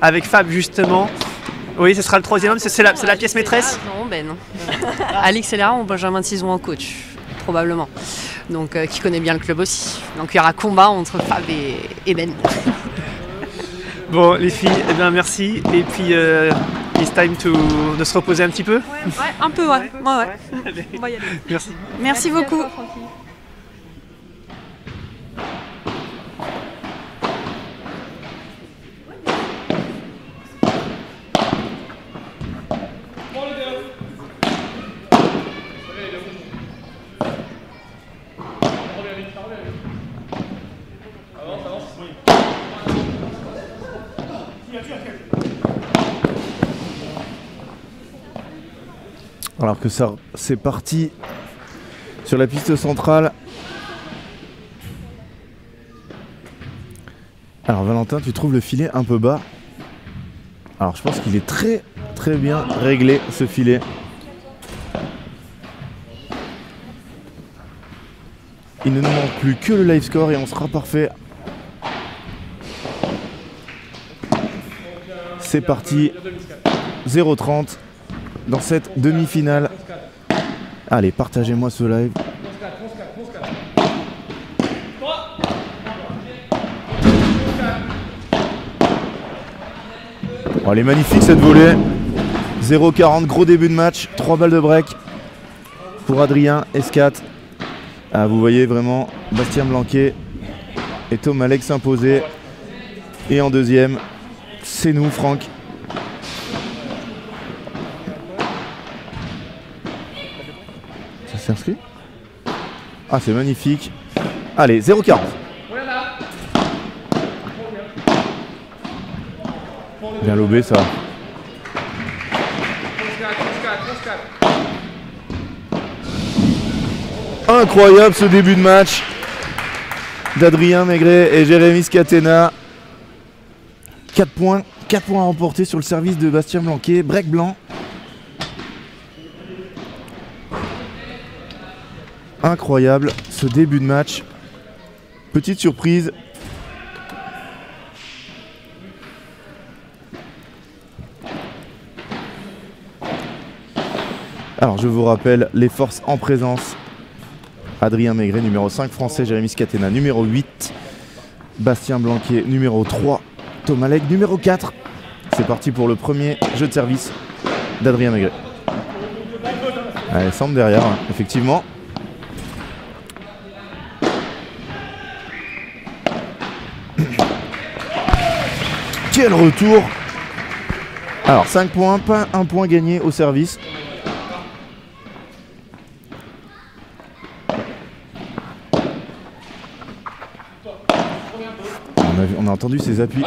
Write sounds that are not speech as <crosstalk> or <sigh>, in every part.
avec Fab justement. Oui, ce sera le troisième homme, c'est la, c'est la pièce maîtresse Non, Ben. <laughs> Alix Célera ou Benjamin Tison en coach, probablement. Donc, euh, qui connaît bien le club aussi. Donc, il y aura combat entre Fab et, et Ben. <laughs> Bon, les filles, eh bien, merci. Et puis, euh, it's time to, de se reposer un petit peu. Ouais, un peu, ouais. ouais, ouais. <laughs> On va y aller. Merci. Merci beaucoup. Que ça, c'est parti sur la piste centrale. Alors Valentin, tu trouves le filet un peu bas. Alors je pense qu'il est très très bien réglé ce filet. Il ne nous manque plus que le live score et on sera parfait. C'est parti. 0-30 dans cette demi-finale. Allez, partagez-moi ce live. Oh, elle est magnifique cette volée. 0-40, gros début de match. 3 balles de break pour Adrien S4. Ah, vous voyez vraiment Bastien Blanquet et Tom Alex s'imposer. Et en deuxième, c'est nous, Franck. Inscrit Ah, c'est magnifique. Allez, 0,40. Bien lobé ça. Incroyable ce début de match d'Adrien Maigret et Jérémy Scatena. 4 points, 4 points à remporter sur le service de Bastien Blanquet. Break blanc. Incroyable ce début de match. Petite surprise. Alors je vous rappelle les forces en présence. Adrien Maigret, numéro 5 français, Jérémy Scatena, numéro 8. Bastien Blanquet, numéro 3. Thomas Legge, numéro 4. C'est parti pour le premier jeu de service d'Adrien Maigret. Elle semble derrière, hein, effectivement. Quel retour Alors 5 points, pas un point gagné au service. On a, vu- on a entendu ses appuis.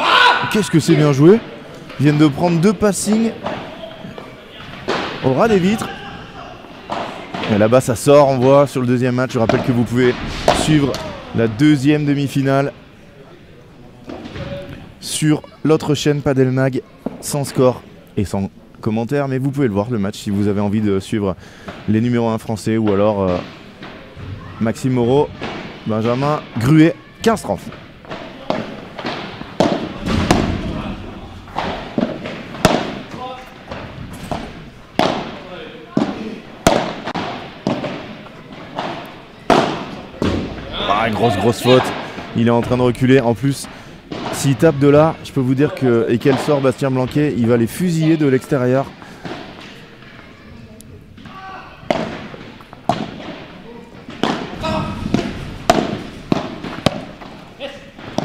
Qu'est-ce que c'est bien joué Ils viennent de prendre deux passings au ras des vitres. Et là-bas, ça sort, on voit sur le deuxième match. Je rappelle que vous pouvez suivre la deuxième demi-finale sur l'autre chaîne Padelmag sans score et sans commentaire. Mais vous pouvez le voir, le match, si vous avez envie de suivre les numéros 1 français ou alors euh, Maxime Moreau, Benjamin Gruet, 15-30. Ah, grosse grosse faute. Il est en train de reculer. En plus, s'il tape de là, je peux vous dire que et qu'elle sort Bastien Blanquet, il va les fusiller de l'extérieur.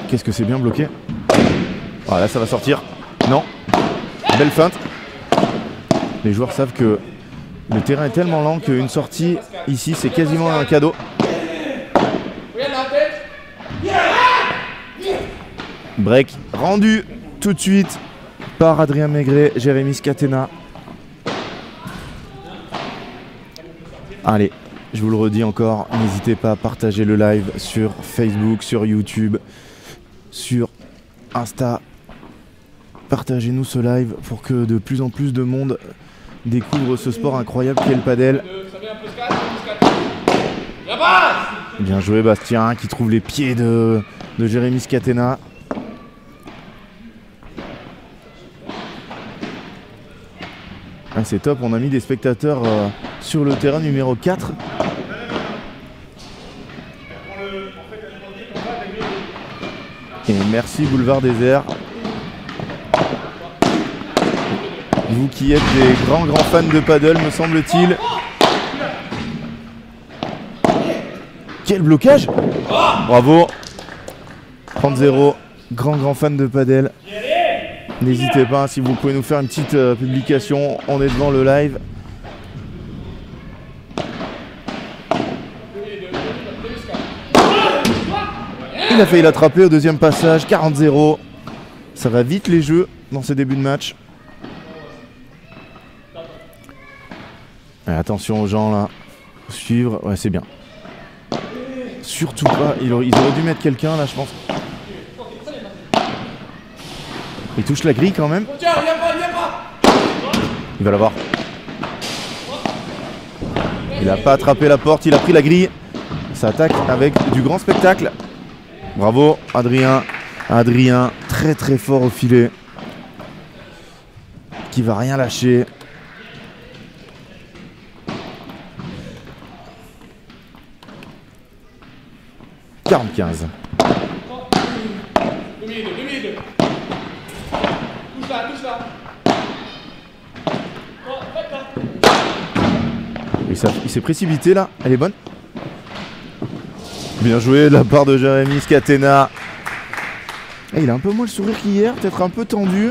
Qu'est-ce que c'est bien bloqué? Ah là ça va sortir. Non. Belle feinte. Les joueurs savent que le terrain est tellement lent qu'une sortie ici c'est quasiment un cadeau. Break rendu tout de suite par Adrien Maigret, Jérémy Scatena. Allez, je vous le redis encore, n'hésitez pas à partager le live sur Facebook, sur YouTube, sur Insta. Partagez-nous ce live pour que de plus en plus de monde découvre ce sport incroyable qu'est le padel. Bien joué Bastien qui trouve les pieds de, de Jérémy Scatena. Ah, c'est top, on a mis des spectateurs euh, sur le terrain numéro 4. Et merci Boulevard Désert. Vous qui êtes des grands grands fans de paddle me semble-t-il. Quel blocage Bravo 30-0, grand grand fan de paddle. N'hésitez pas si vous pouvez nous faire une petite euh, publication, on est devant le live. Il a failli l'attraper au deuxième passage, 40-0. Ça va vite les jeux dans ce début de match. Attention aux gens là. Suivre, ouais c'est bien. Surtout pas, ils auraient dû mettre quelqu'un là je pense. Il touche la grille quand même. Il va l'avoir. Il n'a pas attrapé la porte, il a pris la grille. Ça attaque avec du grand spectacle. Bravo Adrien. Adrien très très fort au filet. Qui va rien lâcher. « 45. Et ça- il s'est précipité là, elle est bonne. Bien joué de la part de Jérémy Scatena. Eh, il a un peu moins le sourire qu'hier, peut-être un peu tendu.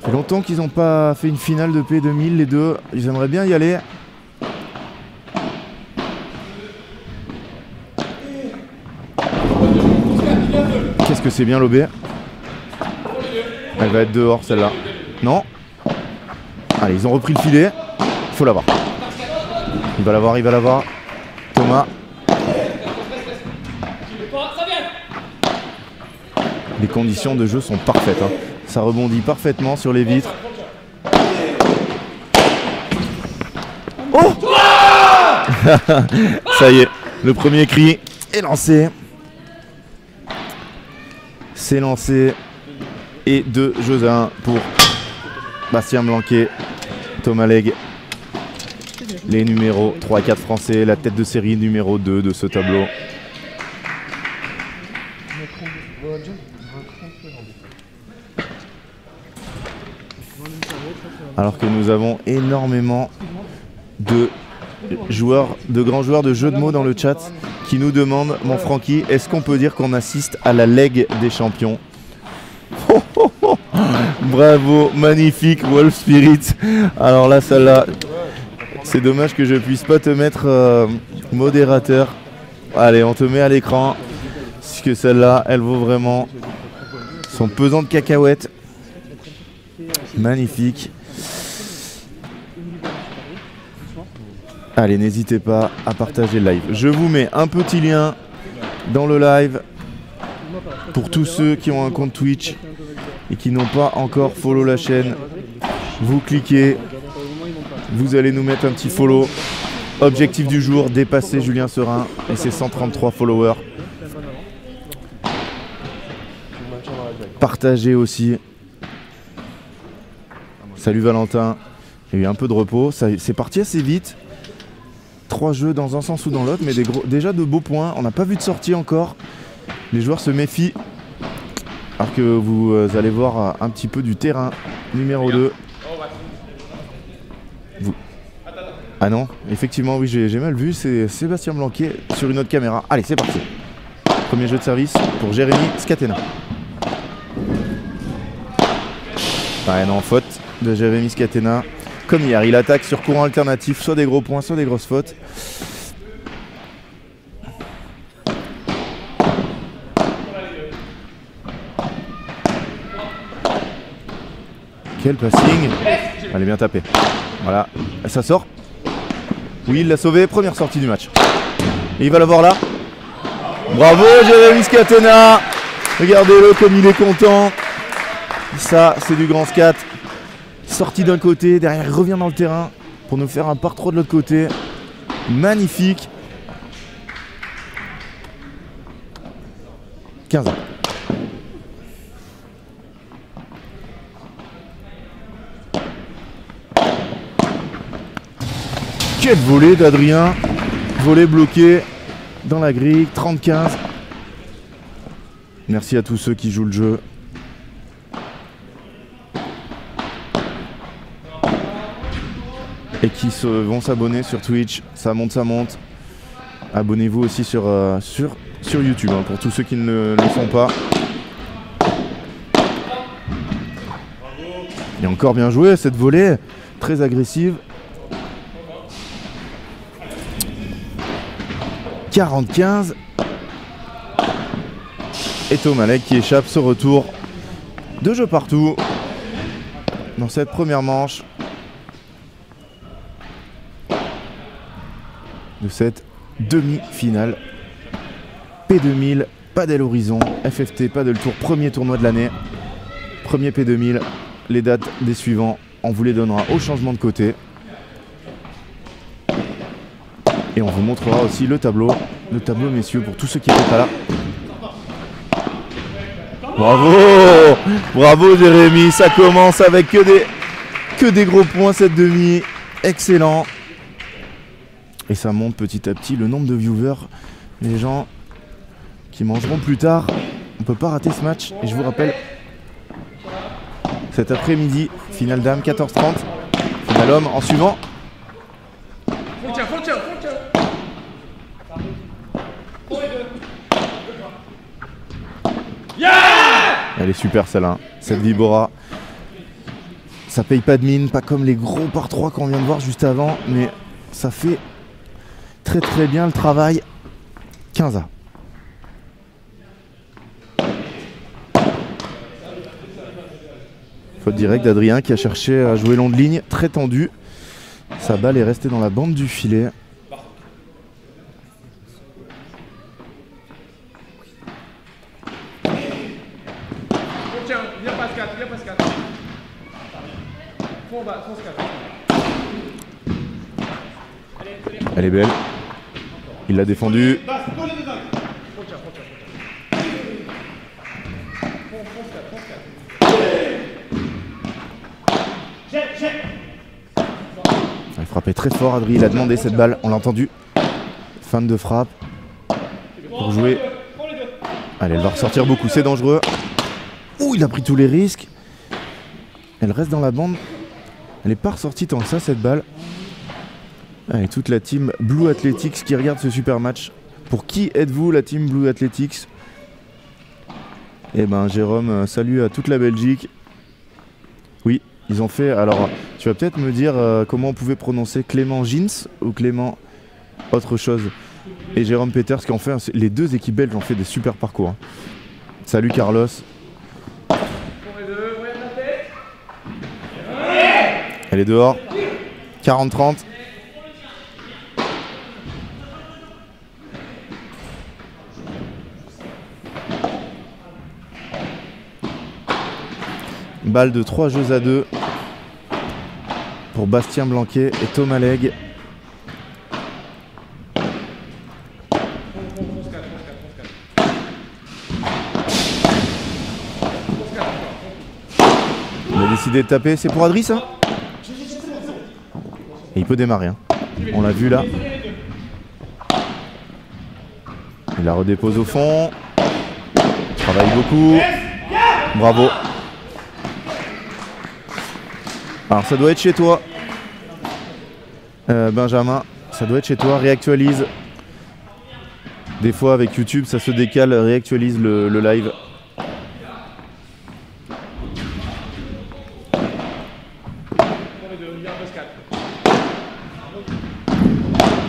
Ça fait longtemps qu'ils n'ont pas fait une finale de P2000 les deux. Ils aimeraient bien y aller. Qu'est-ce que c'est bien lobé? Elle va être dehors celle-là. Non? Allez, ils ont repris le filet. Il faut l'avoir. Il va l'avoir, il va l'avoir. Thomas. Les conditions de jeu sont parfaites. hein. Ça rebondit parfaitement sur les vitres. Oh <laughs> Ça y est, le premier cri est lancé. C'est lancé. Et deux jeux à 1 pour Bastien Blanquet, Thomas. Les numéros 3 et 4 français, la tête de série numéro 2 de ce tableau. Alors que nous avons énormément de joueurs, de grands joueurs de jeux de mots dans le chat qui nous demandent, mon Francky, est-ce qu'on peut dire qu'on assiste à la leg des champions? Bravo, magnifique Wolf Spirit. Alors là, celle-là, c'est dommage que je puisse pas te mettre euh, modérateur. Allez, on te met à l'écran. Parce que celle-là, elle vaut vraiment son pesant de cacahuètes. Magnifique. Allez, n'hésitez pas à partager le live. Je vous mets un petit lien dans le live pour tous ceux qui ont un compte Twitch et qui n'ont pas encore follow la chaîne. Vous cliquez, vous allez nous mettre un petit follow. Objectif du jour, dépasser Julien Serin et ses 133 followers. Partagez aussi. Salut Valentin. Il y a eu un peu de repos. C'est parti assez vite. Trois jeux dans un sens ou dans l'autre, mais déjà de beaux points. On n'a pas vu de sortie encore. Les joueurs se méfient. Alors que vous euh, allez voir euh, un petit peu du terrain. Numéro 2. Vous... Ah non, effectivement, oui, j'ai mal vu. C'est Sébastien Blanquet sur une autre caméra. Allez, c'est parti. Premier jeu de service pour Jérémy Scatena. Ouais, non, faute de Jérémy Scatena. Comme hier, il attaque sur courant alternatif, soit des gros points, soit des grosses fautes. Quel passing Elle est bien tapée. Voilà, ça sort. Oui, il l'a sauvé, première sortie du match. Et il va l'avoir là. Bravo Jérémy Scatena Regardez-le comme il est content. Ça, c'est du grand scat. Sorti d'un côté, derrière il revient dans le terrain pour nous faire un par 3 de l'autre côté. Magnifique. 15 ans. Quel volet d'Adrien. Volet bloqué dans la grille. 30-15. Merci à tous ceux qui jouent le jeu. Et qui vont s'abonner sur Twitch. Ça monte, ça monte. Abonnez-vous aussi sur, euh, sur, sur YouTube hein, pour tous ceux qui ne le font pas. Et encore bien joué cette volée, très agressive. 45 Et Tomalek qui échappe ce retour. Deux jeux partout dans cette première manche de cette demi-finale. P2000, Padel Horizon, FFT, Padel Tour, premier tournoi de l'année. Premier P2000, les dates des suivants, on vous les donnera au changement de côté. Et on vous montrera aussi le tableau, le tableau messieurs pour tous ceux qui n'étaient pas là. Bravo Bravo Jérémy, ça commence avec que des, que des gros points cette demi. Excellent. Et ça monte petit à petit le nombre de viewers. Les gens qui mangeront plus tard. On peut pas rater ce match. Et je vous rappelle, cet après-midi, finale dame 14h30, finale homme en suivant. Elle est super celle-là, cette Vibora. Ça paye pas de mine, pas comme les gros par 3 qu'on vient de voir juste avant, mais ça fait très très bien le travail. 15 A. Faute direct d'Adrien qui a cherché à jouer long de ligne, très tendu. Sa balle est restée dans la bande du filet. Tiens, viens Pascal, viens Pascal. Fonce bas, fonce 4. Elle est belle. Il l'a défendu. Il frappait très fort, Adri. Il a demandé cette balle. On l'a entendu. Fin de frappe. Pour jouer. Allez, elle va ressortir beaucoup. C'est dangereux. Ouh, il a pris tous les risques. Elle reste dans la bande. Elle n'est pas ressortie tant que ça, cette balle. Allez, toute la team Blue Athletics qui regarde ce super match. Pour qui êtes-vous, la team Blue Athletics? Eh ben, Jérôme, euh, salut à toute la Belgique. Oui, ils ont fait. Alors, tu vas peut-être me dire euh, comment on pouvait prononcer Clément Jeans ou Clément autre chose? Et Jérôme Peters qui ont fait. Les deux équipes belges ont fait des super parcours. hein. Salut Carlos. Elle est dehors. 40-30. Balle de 3 jeux à 2 pour Bastien Blanquet et Thomas Leg. Il a décidé de taper. C'est pour Adri ça Et il peut démarrer. hein. On l'a vu là. Il la redépose au fond. Il travaille beaucoup. Bravo. Alors ça doit être chez toi. Euh, Benjamin, ça doit être chez toi. Réactualise. Des fois avec YouTube ça se décale, réactualise le, live.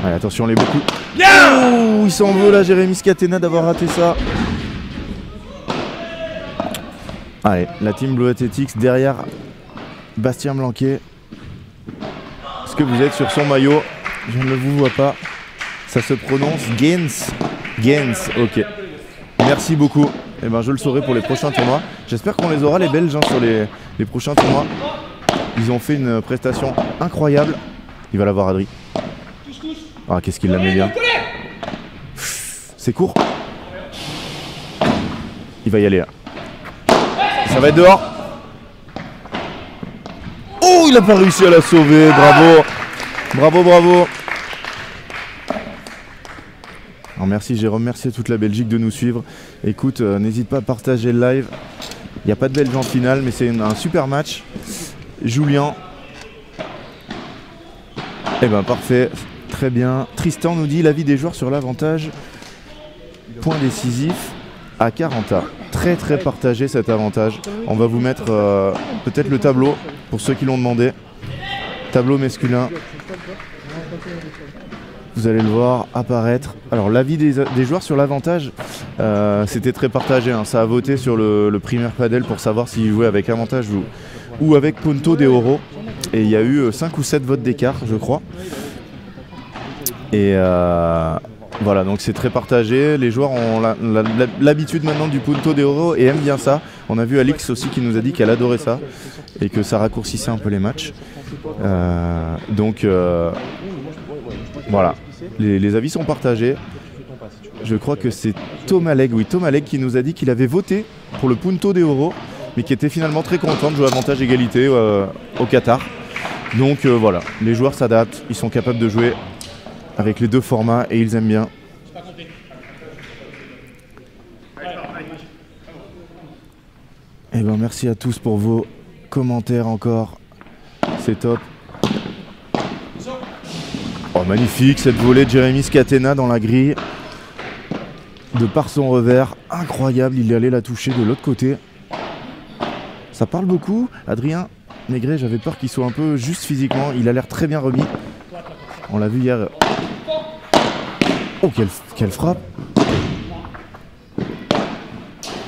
Allez, attention les beaucoup. Oh, il s'en veut là Jérémy Scatena d'avoir raté ça. Allez, la team Blue Athletics derrière Bastien Blanquet. Est-ce que vous êtes sur son maillot? Je ne vous vois pas. Ça se prononce Gaines. Gaines, ok. Merci beaucoup. Et ben, je le saurai pour les prochains tournois. J'espère qu'on les aura les Belges hein, sur les, prochains tournois. Ils ont fait une prestation incroyable. Il va l'avoir Adri. Ah, qu'est-ce qu'il la met bien. C'est court. Il va y aller. Ça va être dehors. Il a pas réussi à la sauver. Bravo. Bravo, bravo. Alors merci Jérôme, merci à toute la Belgique de nous suivre. Écoute, euh, n'hésite pas à partager le live. Il n'y a pas de Belge en finale, mais c'est un super match. Julien. Eh ben parfait, très bien. Tristan nous dit l'avis des joueurs sur l'avantage. Point décisif à 40 A. Très très partagé cet avantage. On va vous mettre euh, peut-être le tableau pour ceux qui l'ont demandé. Tableau masculin. Vous allez le voir apparaître. Alors l'avis des, joueurs sur l'avantage, euh, c'était très partagé. hein. Ça a voté sur le, le primaire padel pour savoir s'ils jouaient avec avantage ou, ou avec Punto de Oro. Et il y a eu 5 ou 7 votes d'écart, je crois. Et euh, voilà, donc c'est très partagé. Les joueurs ont l'habitude maintenant du Punto de Oro et aiment bien ça. On a vu Alix aussi qui nous a dit qu'elle adorait ça et que ça raccourcissait un peu les matchs. Euh, donc euh, voilà, les, avis sont partagés. Je crois que c'est Thomas Leg, oui, Thomas qui nous a dit qu'il avait voté pour le Punto de Oro, mais qui était finalement très content de jouer avantage égalité euh, au Qatar. Donc voilà, les joueurs s'adaptent, ils sont capables de jouer avec les deux formats et ils aiment bien. Eh ben merci à tous pour vos commentaires encore. C'est top. Oh magnifique cette volée de Jérémy Scatena dans la grille. De par son revers, incroyable, il est allé la toucher de l'autre côté. Ça parle beaucoup. Adrien Maigret, j'avais peur qu'il soit un peu juste physiquement. Il a l'air très bien remis. On l'a vu hier. Oh, quelle, frappe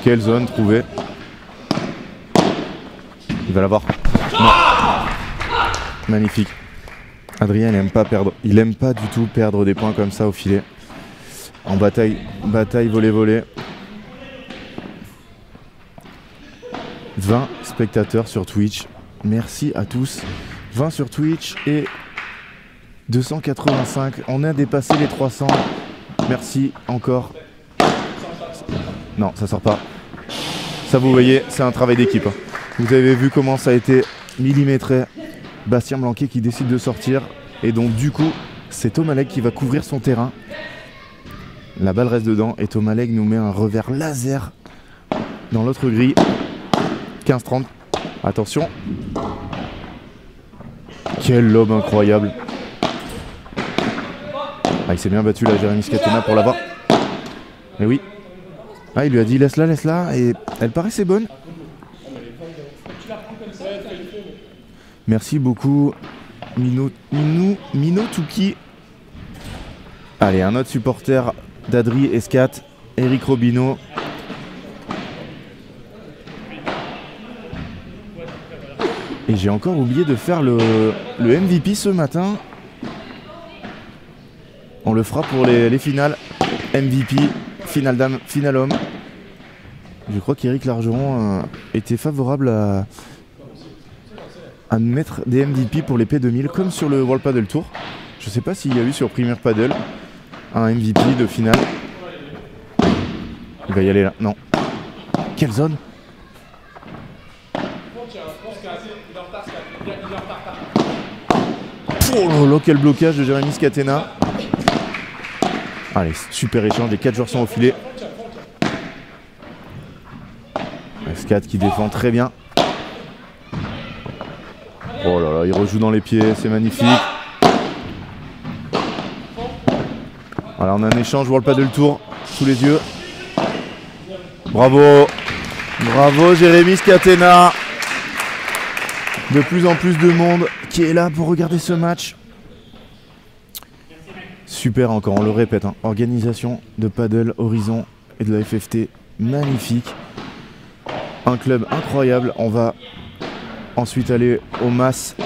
Quelle zone trouvée Il va l'avoir. Magnifique. Adrien, il aime pas perdre. Il aime pas du tout perdre des points comme ça au filet. En bataille, bataille, volet, volet. 20 spectateurs sur Twitch. Merci à tous. 20 sur Twitch et 285. On a dépassé les 300. Merci encore. Non, ça sort pas. Ça, vous voyez, c'est un travail d'équipe. hein. Vous avez vu comment ça a été millimétré. Bastien Blanquet qui décide de sortir. Et donc, du coup, c'est Thomas Leg qui va couvrir son terrain. La balle reste dedans et Thomas Leg nous met un revers laser dans l'autre grille. 15-30. Attention. Quel lob incroyable. Ah, il s'est bien battu là, Jérémy Scatena, pour l'avoir. Mais oui. Ah, il lui a dit laisse-la, laisse-la. Et elle paraissait bonne. Merci beaucoup, Mino, Mino Tuki. Allez, un autre supporter d'Adri Escat, Eric Robino. Et j'ai encore oublié de faire le MVP ce matin. On le fera pour les, les finales. MVP, finale dame, finale homme. Je crois qu'Eric Largeron euh, était favorable à, mettre des MVP pour les P2000 comme sur le World Paddle Tour. Je sais pas s'il y a eu sur Premier Paddle un MVP de finale. Il va y aller là. Non. Quelle zone? Oh là là, quel blocage de Jérémy Scatena. Allez, super échange, les 4 joueurs sont au filet. Scat qui défend très bien. Oh là là, il rejoue dans les pieds, c'est magnifique. Voilà, on a un échange World Paddle Tour sous les yeux. Bravo Bravo Jérémy Scatena De plus en plus de monde qui est là pour regarder ce match. Super encore, on le répète, hein, organisation de Paddle Horizon et de la FFT magnifique. Un club incroyable, on va ensuite aller au Mas,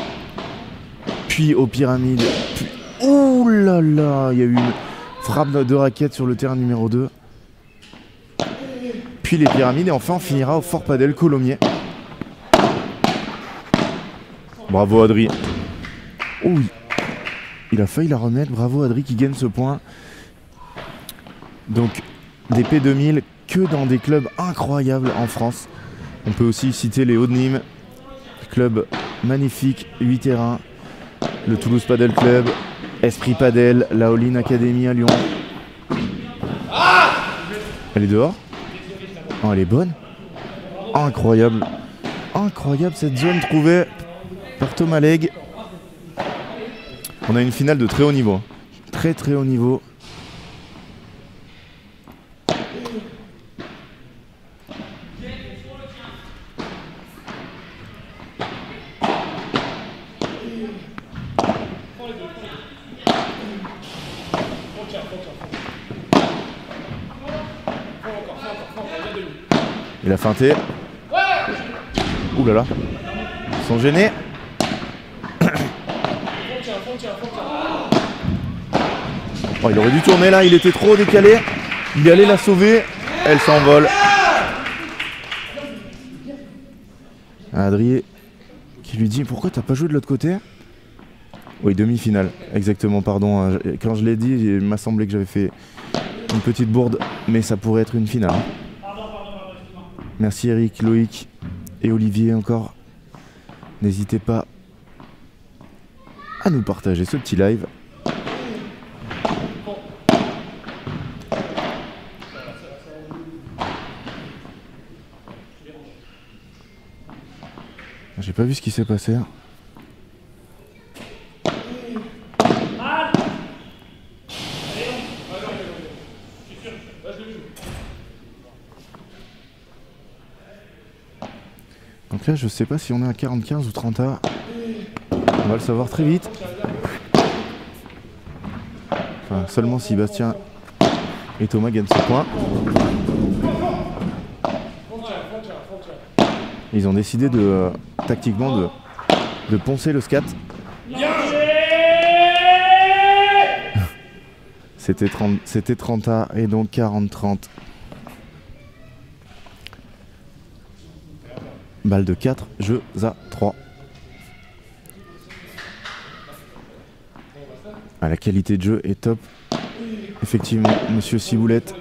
puis aux Pyramides, puis... Ouh là là, il y a eu une frappe de raquette sur le terrain numéro 2. Puis les Pyramides et enfin on finira au Fort Padel Colomiers. Bravo Adri. Oh oui. Il a failli la remettre. Bravo Adri qui gagne ce point. Donc des P2000 que dans des clubs incroyables en France. On peut aussi citer les Hauts de Nîmes, club magnifique, 8 terrains, le Toulouse Padel Club, Esprit Padel, la All-in Academy à Lyon. Elle est dehors? Oh, elle est bonne Incroyable Incroyable cette zone trouvée par Thomas Leg. On a une finale de très haut niveau. Très très haut niveau. Il a feinté. Ouh là là. Ils sont gênés. Oh, il aurait dû tourner là, il était trop décalé. Il allait la sauver. Elle s'envole. Adrien qui lui dit pourquoi t'as pas joué de l'autre côté? Oui, demi-finale, exactement, pardon. Quand je l'ai dit, il m'a semblé que j'avais fait une petite bourde, mais ça pourrait être une finale. Merci Eric, Loïc et Olivier encore. N'hésitez pas à nous partager ce petit live. Pas vu ce qui s'est passé. Donc là, je sais pas si on est à 45 ou 30 A. On va le savoir très vite. Seulement si Bastien et Thomas gagnent ce point. Ils ont décidé de euh, tactiquement de, de poncer le scat. C'était 30, c'était 30 A et donc 40-30. Balle de 4, jeux à 3. Ah, la qualité de jeu est top. Effectivement, monsieur Ciboulette.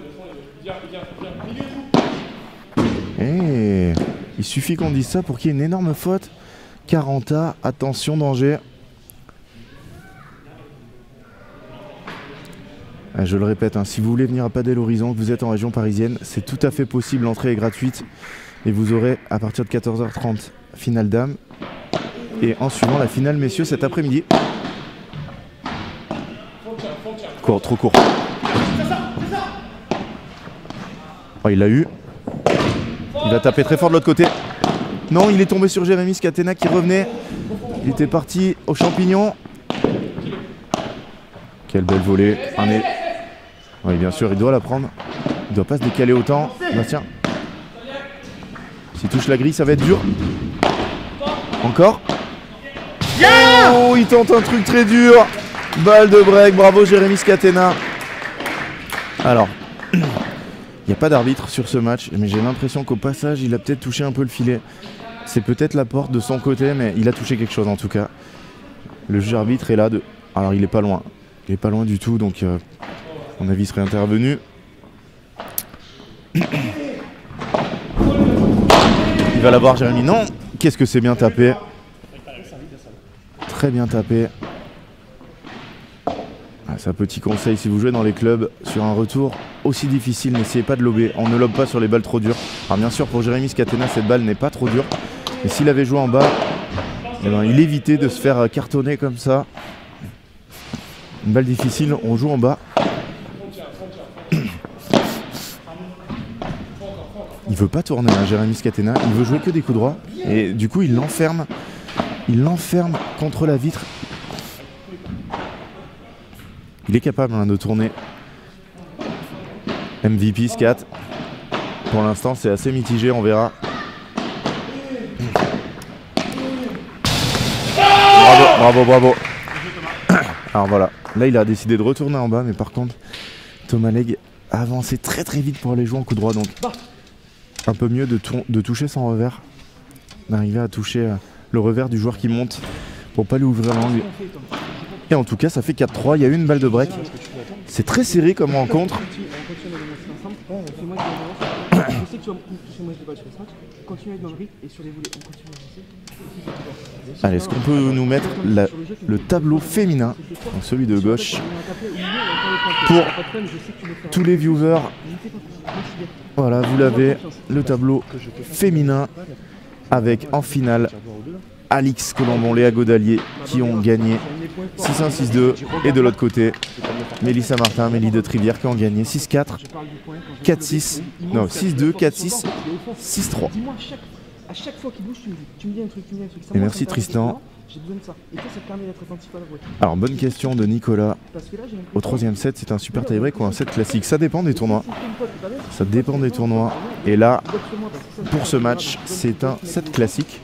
Et il suffit qu'on dise ça pour qu'il y ait une énorme faute. 40 A, attention, danger. Ah, je le répète, hein, si vous voulez venir à Padel Horizon, que vous êtes en région parisienne, c'est tout à fait possible, l'entrée est gratuite. Et vous aurez à partir de 14h30 finale dame. Et en suivant la finale messieurs cet après-midi. Court, trop court. Oh, il l'a eu. Il va taper très fort de l'autre côté. Non, il est tombé sur Jérémy Scatena qui revenait. Il était parti au champignon. Quelle belle volée. Oui, bien sûr, il doit la prendre. Il doit pas se décaler autant. Bastien. S'il touche la grille, ça va être dur. Encore. Oh, il tente un truc très dur. Balle de break. Bravo, Jérémy Scatena. Alors, <clears throat> il n'y a pas d'arbitre sur ce match, mais j'ai l'impression qu'au passage, il a peut-être touché un peu le filet. C'est peut-être la porte de son côté, mais il a touché quelque chose en tout cas. Le juge arbitre est là. De... Alors, il est pas loin. Il est pas loin du tout, donc euh, mon avis, serait intervenu. Il va l'avoir, Jérémy. Non Qu'est-ce que c'est bien tapé Très bien tapé. Ah, C'est un petit conseil, si vous jouez dans les clubs sur un retour aussi difficile, n'essayez pas de lober. On ne lobe pas sur les balles trop dures. Alors bien sûr, pour Jérémy Scatena, cette balle n'est pas trop dure. Mais s'il avait joué en bas, eh ben, il évitait de se faire euh, cartonner comme ça. Une balle difficile, on joue en bas. <coughs> Il veut pas tourner, hein, Jérémy Scatena. Il veut jouer que des coups droits. Et du coup, il l'enferme. Il l'enferme contre la vitre. Il est capable hein, de tourner. MVP Scat. Pour l'instant, c'est assez mitigé, on verra. Bravo, bravo, bravo. Alors voilà, là il a décidé de retourner en bas, mais par contre, Thomas Leg a avancé très très vite pour aller jouer en coup droit, donc un peu mieux de, tou- de toucher son revers, d'arriver à toucher euh, le revers du joueur qui monte pour pas lui ouvrir l'angle. Et en tout cas, ça fait 4-3, il y a une balle de break. C'est très serré comme rencontre. <coughs> Je sais que tu vas me toucher moi je déballe sur les 5. Continue à être dans le rythme et sur les volets. On continue à avancer. Allez, est-ce qu'on peut nous mettre la- le tableau féminin, donc celui de gauche, pour tous les viewers? Voilà, vous l'avez, le tableau féminin avec en finale Alix Colombon, Léa Godalier qui ont gagné 6-1, 6-2. Et de l'autre côté, Mélissa Martin, Mélie de Trivière qui ont gagné 6-4, 4-6, non 6-2, 4-6, 6-3. Dis-moi à chaque, à chaque fois qu'il bouge, tu me dis, tu me dis un truc, tu me dis un truc. Ça, Et merci Tristan. Alors bonne question de Nicolas. Au troisième set, c'est un super tie-break ou un set classique Ça dépend des tournois. Ça dépend des tournois. Et là, pour ce match, c'est un set classique.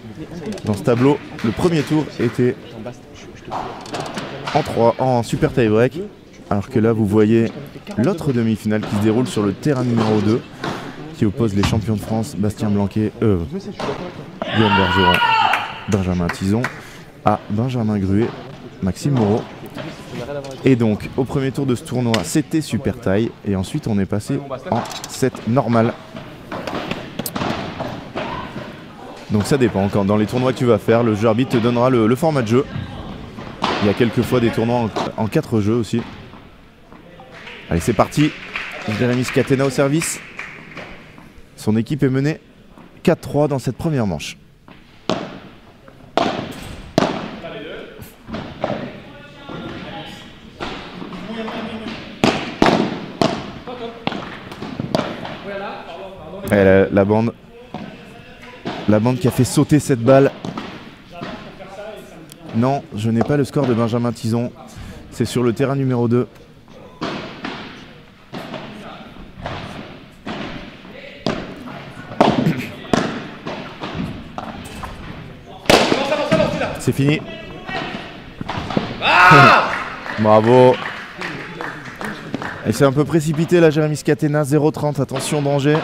Dans ce tableau, le premier tour était en 3, en super tie-break. Alors que là, vous voyez l'autre demi-finale qui se déroule sur le terrain numéro 2, qui oppose les champions de France, Bastien Blanquet, euh, Guillaume Bergeron, Benjamin Tison, à Benjamin Gruet, Maxime Moreau. Et donc, au premier tour de ce tournoi, c'était super taille. Et ensuite, on est passé en 7 normal. Donc ça dépend. Quand dans les tournois que tu vas faire, le jeu arbitre te donnera le, format de jeu. Il y a quelques fois des tournois en, 4 jeux aussi. Allez, c'est parti. Jérémy Scatena au service. Son équipe est menée 4-3 dans cette première manche. La bande. La bande qui a fait sauter cette balle. Non, je n'ai pas le score de Benjamin Tison. C'est sur le terrain numéro 2. C'est fini. Bravo. Et c'est un peu précipité là, Jérémy Scatena, 0-30, attention, danger.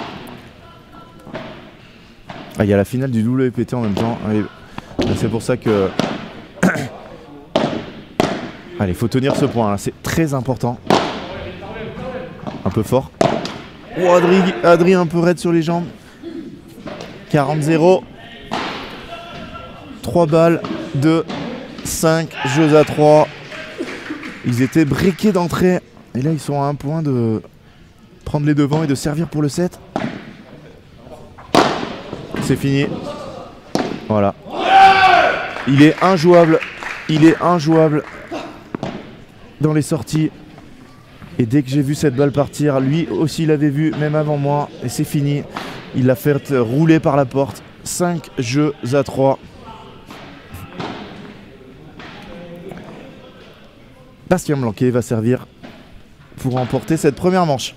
Ah, il y a la finale du WPT en même temps. Allez, C'est pour ça que. <coughs> Allez, faut tenir ce point là, c'est très important. Un peu fort. Oh, Adri, Adri un peu raide sur les jambes. 40-0. 3 balles, 2, 5, jeux à 3. Ils étaient briqués d'entrée. Et là, ils sont à un point de prendre les devants et de servir pour le 7. C'est fini. Voilà. Il est injouable. Il est injouable dans les sorties. Et dès que j'ai vu cette balle partir, lui aussi l'avait vu, même avant moi. Et c'est fini. Il l'a fait rouler par la porte. 5 jeux à 3. Bastien Blanquet va servir pour remporter cette première manche.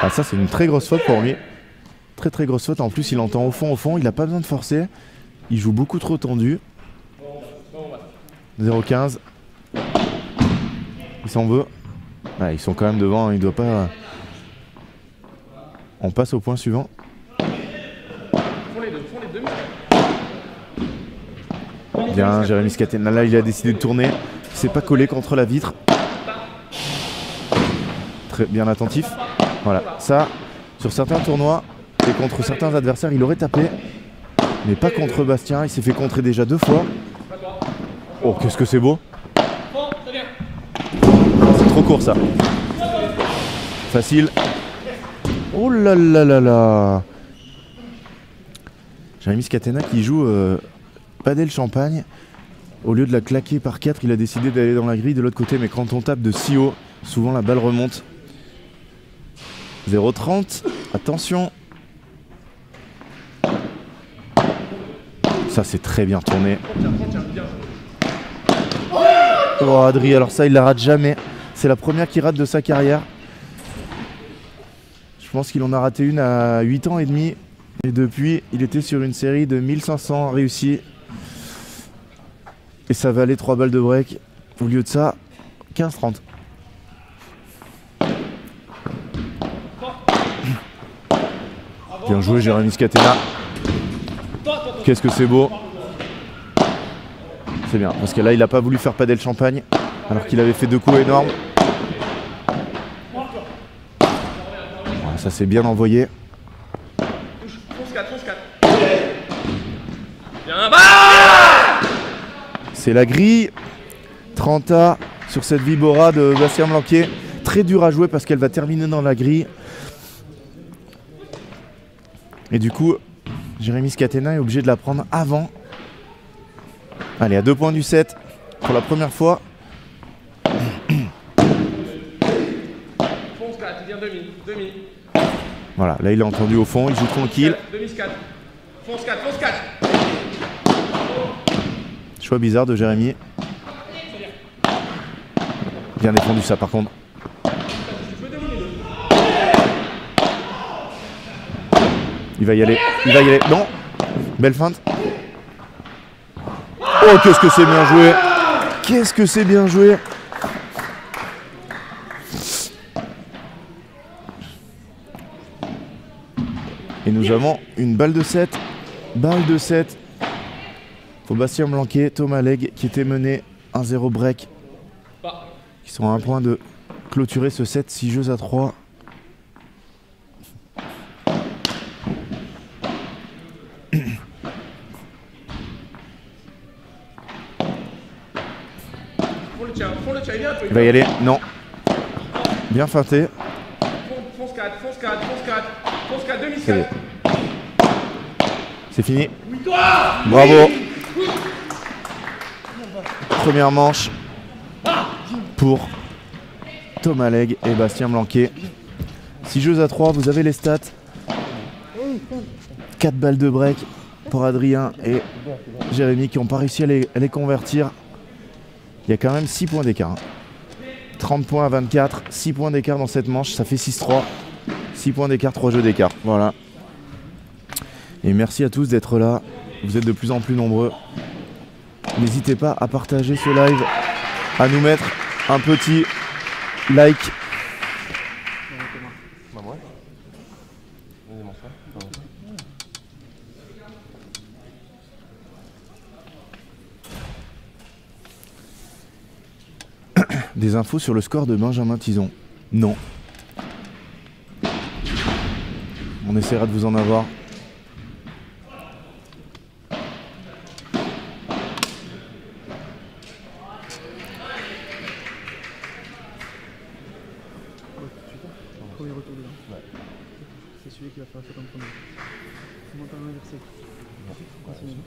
Ah ça c'est une très grosse faute pour lui. Très très grosse faute. En plus il entend au fond au fond. Il n'a pas besoin de forcer. Il joue beaucoup trop tendu. 0-15. Il s'en veut. Ah, ils sont quand même devant. hein. Il doit pas. On passe au point suivant. Bien, Jérémy Scatena. Là, il a décidé de tourner. Il s'est pas collé contre la vitre. Très bien attentif. Voilà, ça, sur certains tournois et contre certains adversaires, il aurait tapé. Mais pas contre Bastien. Il s'est fait contrer déjà deux fois. Oh, qu'est-ce que c'est beau! C'est trop court ça. Facile. Oh là là là là. Jérémy Scatena qui joue euh, Padel Champagne. Au lieu de la claquer par 4, il a décidé d'aller dans la grille de l'autre côté. Mais quand on tape de si haut, souvent la balle remonte. 0,30. Attention. Ça c'est très bien tourné. Oh Adri, alors ça il la rate jamais. C'est la première qu'il rate de sa carrière. Je pense qu'il en a raté une à 8 ans et demi. Et depuis, il était sur une série de 1500 réussis. Et ça valait 3 balles de break. Au lieu de ça, 15-30. Bien joué, Jérémy Scatena. Qu'est-ce que c'est beau. C'est bien, parce que là, il n'a pas voulu faire padel champagne, alors qu'il avait fait deux coups énormes. Ça s'est bien envoyé. C'est la grille. 30A sur cette Vibora de Bastien Blanquier. Très dur à jouer parce qu'elle va terminer dans la grille. Et du coup, Jérémy Scatena est obligé de la prendre avant. Allez, à deux points du 7 pour la première fois. Fonce 4, il vient demi. Demi. Voilà, là il est entendu au fond, il joue tranquille. Demi 4. Fonce 4, fonce 4. Choix bizarre de Jérémy. Bien défendu ça par contre. Il va y aller, il va y aller. Non Belle feinte. Oh qu'est-ce que c'est bien joué Qu'est-ce que c'est bien joué Et nous avons une balle de 7. Balle de 7 pour Bastien Blanquet, Thomas Leg qui était mené 1-0 break. Qui sont à un point de clôturer ce 7, 6 jeux à 3. Il va y aller, non. Bien feinté. Fonce 4, fonce 4, fonce 4. Fonce 4, demi C'est 4. C'est fini. Bravo. Première manche pour Thomas Leg et Bastien Blanquet. 6 jeux à 3, vous avez les stats. 4 balles de break pour Adrien et Jérémy qui n'ont pas réussi à les convertir. Il y a quand même 6 points d'écart. hein. 30 points à 24, 6 points d'écart dans cette manche, ça fait 6-3. 6 points d'écart, 3 jeux d'écart. Voilà. Et merci à tous d'être là. Vous êtes de plus en plus nombreux. N'hésitez pas à partager ce live, à nous mettre un petit like. Des infos sur le score de Benjamin Tison Non. On essaiera de vous en avoir. Premier retour dedans. C'est celui qui va faire le 50 premier. Comment t'as inversé Continue.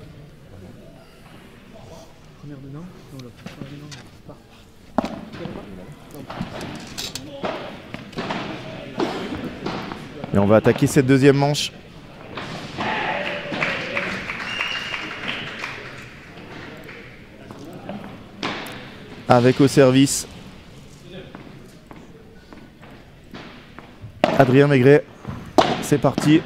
Première dedans, non l'autre. Première dedans, part. Et on va attaquer cette deuxième manche. Avec au service Adrien Maigret. C'est parti.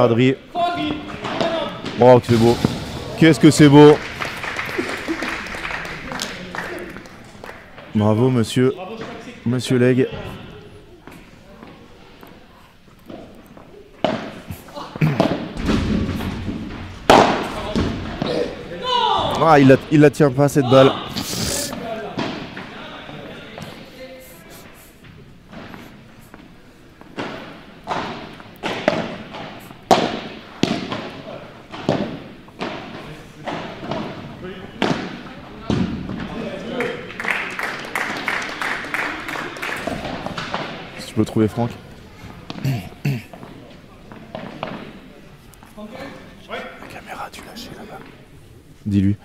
Oh que c'est beau. Qu'est-ce que c'est beau. Bravo monsieur. Monsieur Leg. Ah, il la tient pas cette balle. Trouver Franck. La caméra a dû lâcher là-bas. Dis-lui.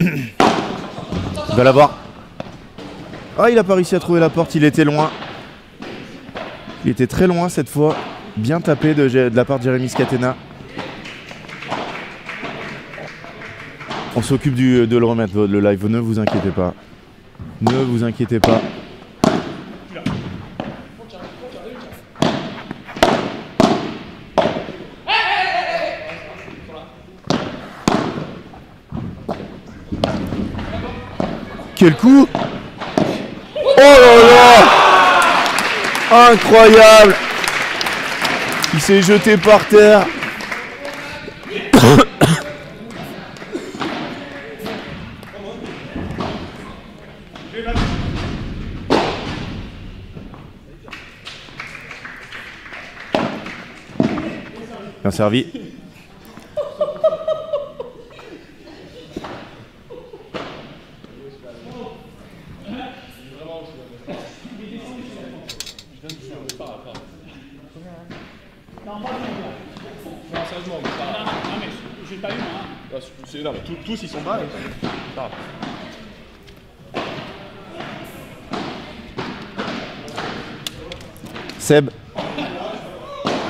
Il va l'avoir. Ah, il a pas réussi à trouver la porte, il était loin. Il était très loin cette fois. Bien tapé de, de la part de Jérémy Scatena. On s'occupe de le remettre, le live, ne vous inquiétez pas. Ne vous inquiétez pas. Quel coup Oh là là Incroyable Il s'est jeté par terre. Mais tous, tous ils sont bas. Seb,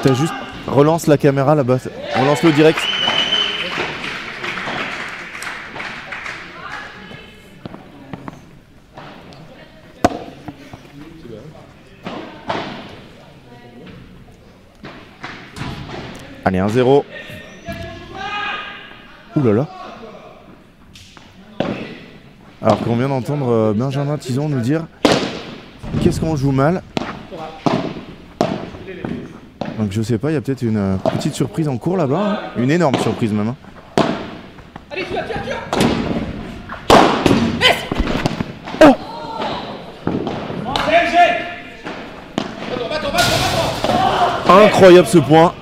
t'as juste relance la caméra là-bas. Relance le direct. Allez, 1-0. Ouh là là. Alors qu'on vient d'entendre euh, Benjamin Tison nous dire qu'est-ce qu'on joue mal? Donc je sais pas, il y a peut-être une euh, petite surprise en cours là-bas. hein. Une énorme surprise même. hein. Oh Incroyable ce point.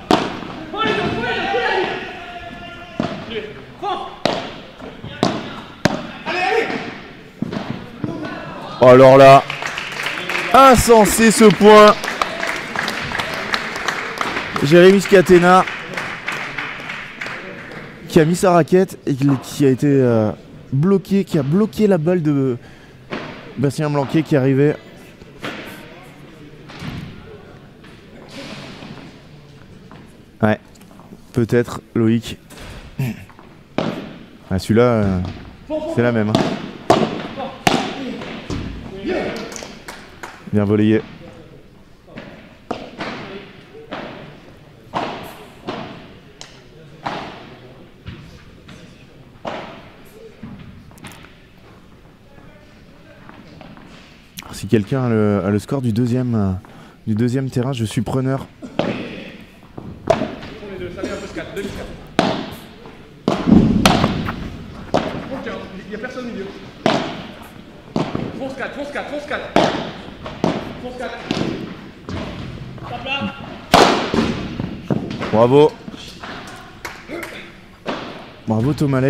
Alors là, insensé ce point. Jérémy Scatena qui a mis sa raquette et qui- a été euh, bloqué, qui a bloqué la balle de Bastien Blanquet qui arrivait. Ouais, peut-être Loïc. Ah, Celui-là, euh, c'est la même. hein. Bien volayé. Si quelqu'un a le, score du deuxième, euh, du deuxième terrain, je suis preneur. Les deux, ça vient un peu scat, deux scat. Ok, il n'y a personne au milieu. Fonce 4, fonce 4, fonce 4. Fonce 4. Tape là. Bravo. Bravo Thomas.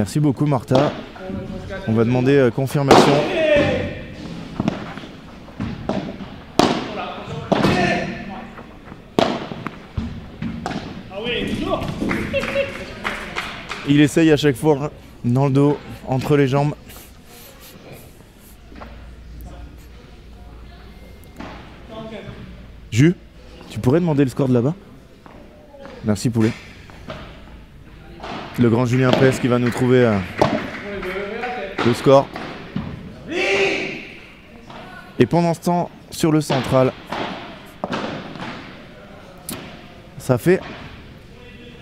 Merci beaucoup Martha. On va demander euh, confirmation. Il essaye à chaque fois dans le dos, entre les jambes. Jus, tu pourrais demander le score de là-bas? Merci Poulet. Le grand Julien Pes qui va nous trouver euh, le score. Et pendant ce temps, sur le central, ça fait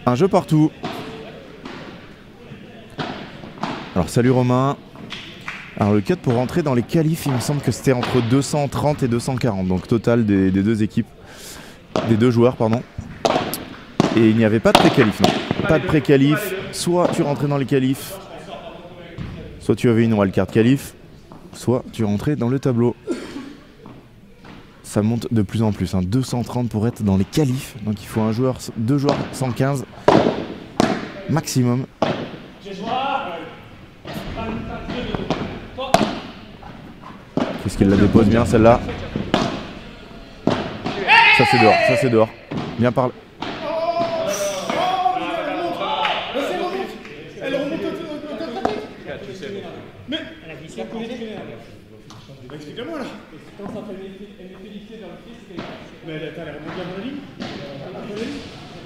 un jeu partout. Alors salut Romain. Alors le cut pour rentrer dans les qualifs, il me semble que c'était entre 230 et 240, donc total des, deux équipes, des deux joueurs, pardon. Et il n'y avait pas de pré-qualif. Pas de pré-qualif. Soit tu rentrais dans les qualifs, soit tu avais une wildcard qualif, soit tu rentrais dans le tableau. Ça monte de plus en plus, hein. 230 pour être dans les qualifs, donc il faut un joueur, deux joueurs 115 maximum. Qu'est-ce qu'il la dépose bien celle-là? Ça c'est dehors, ça c'est dehors. Bien parlé. Elle remonte au côté. Mais elle a glissé. Explique-moi là. Comment ça fait Elle était glissée dans le fils. Mais elle attends, elle est remontée avant la ligne.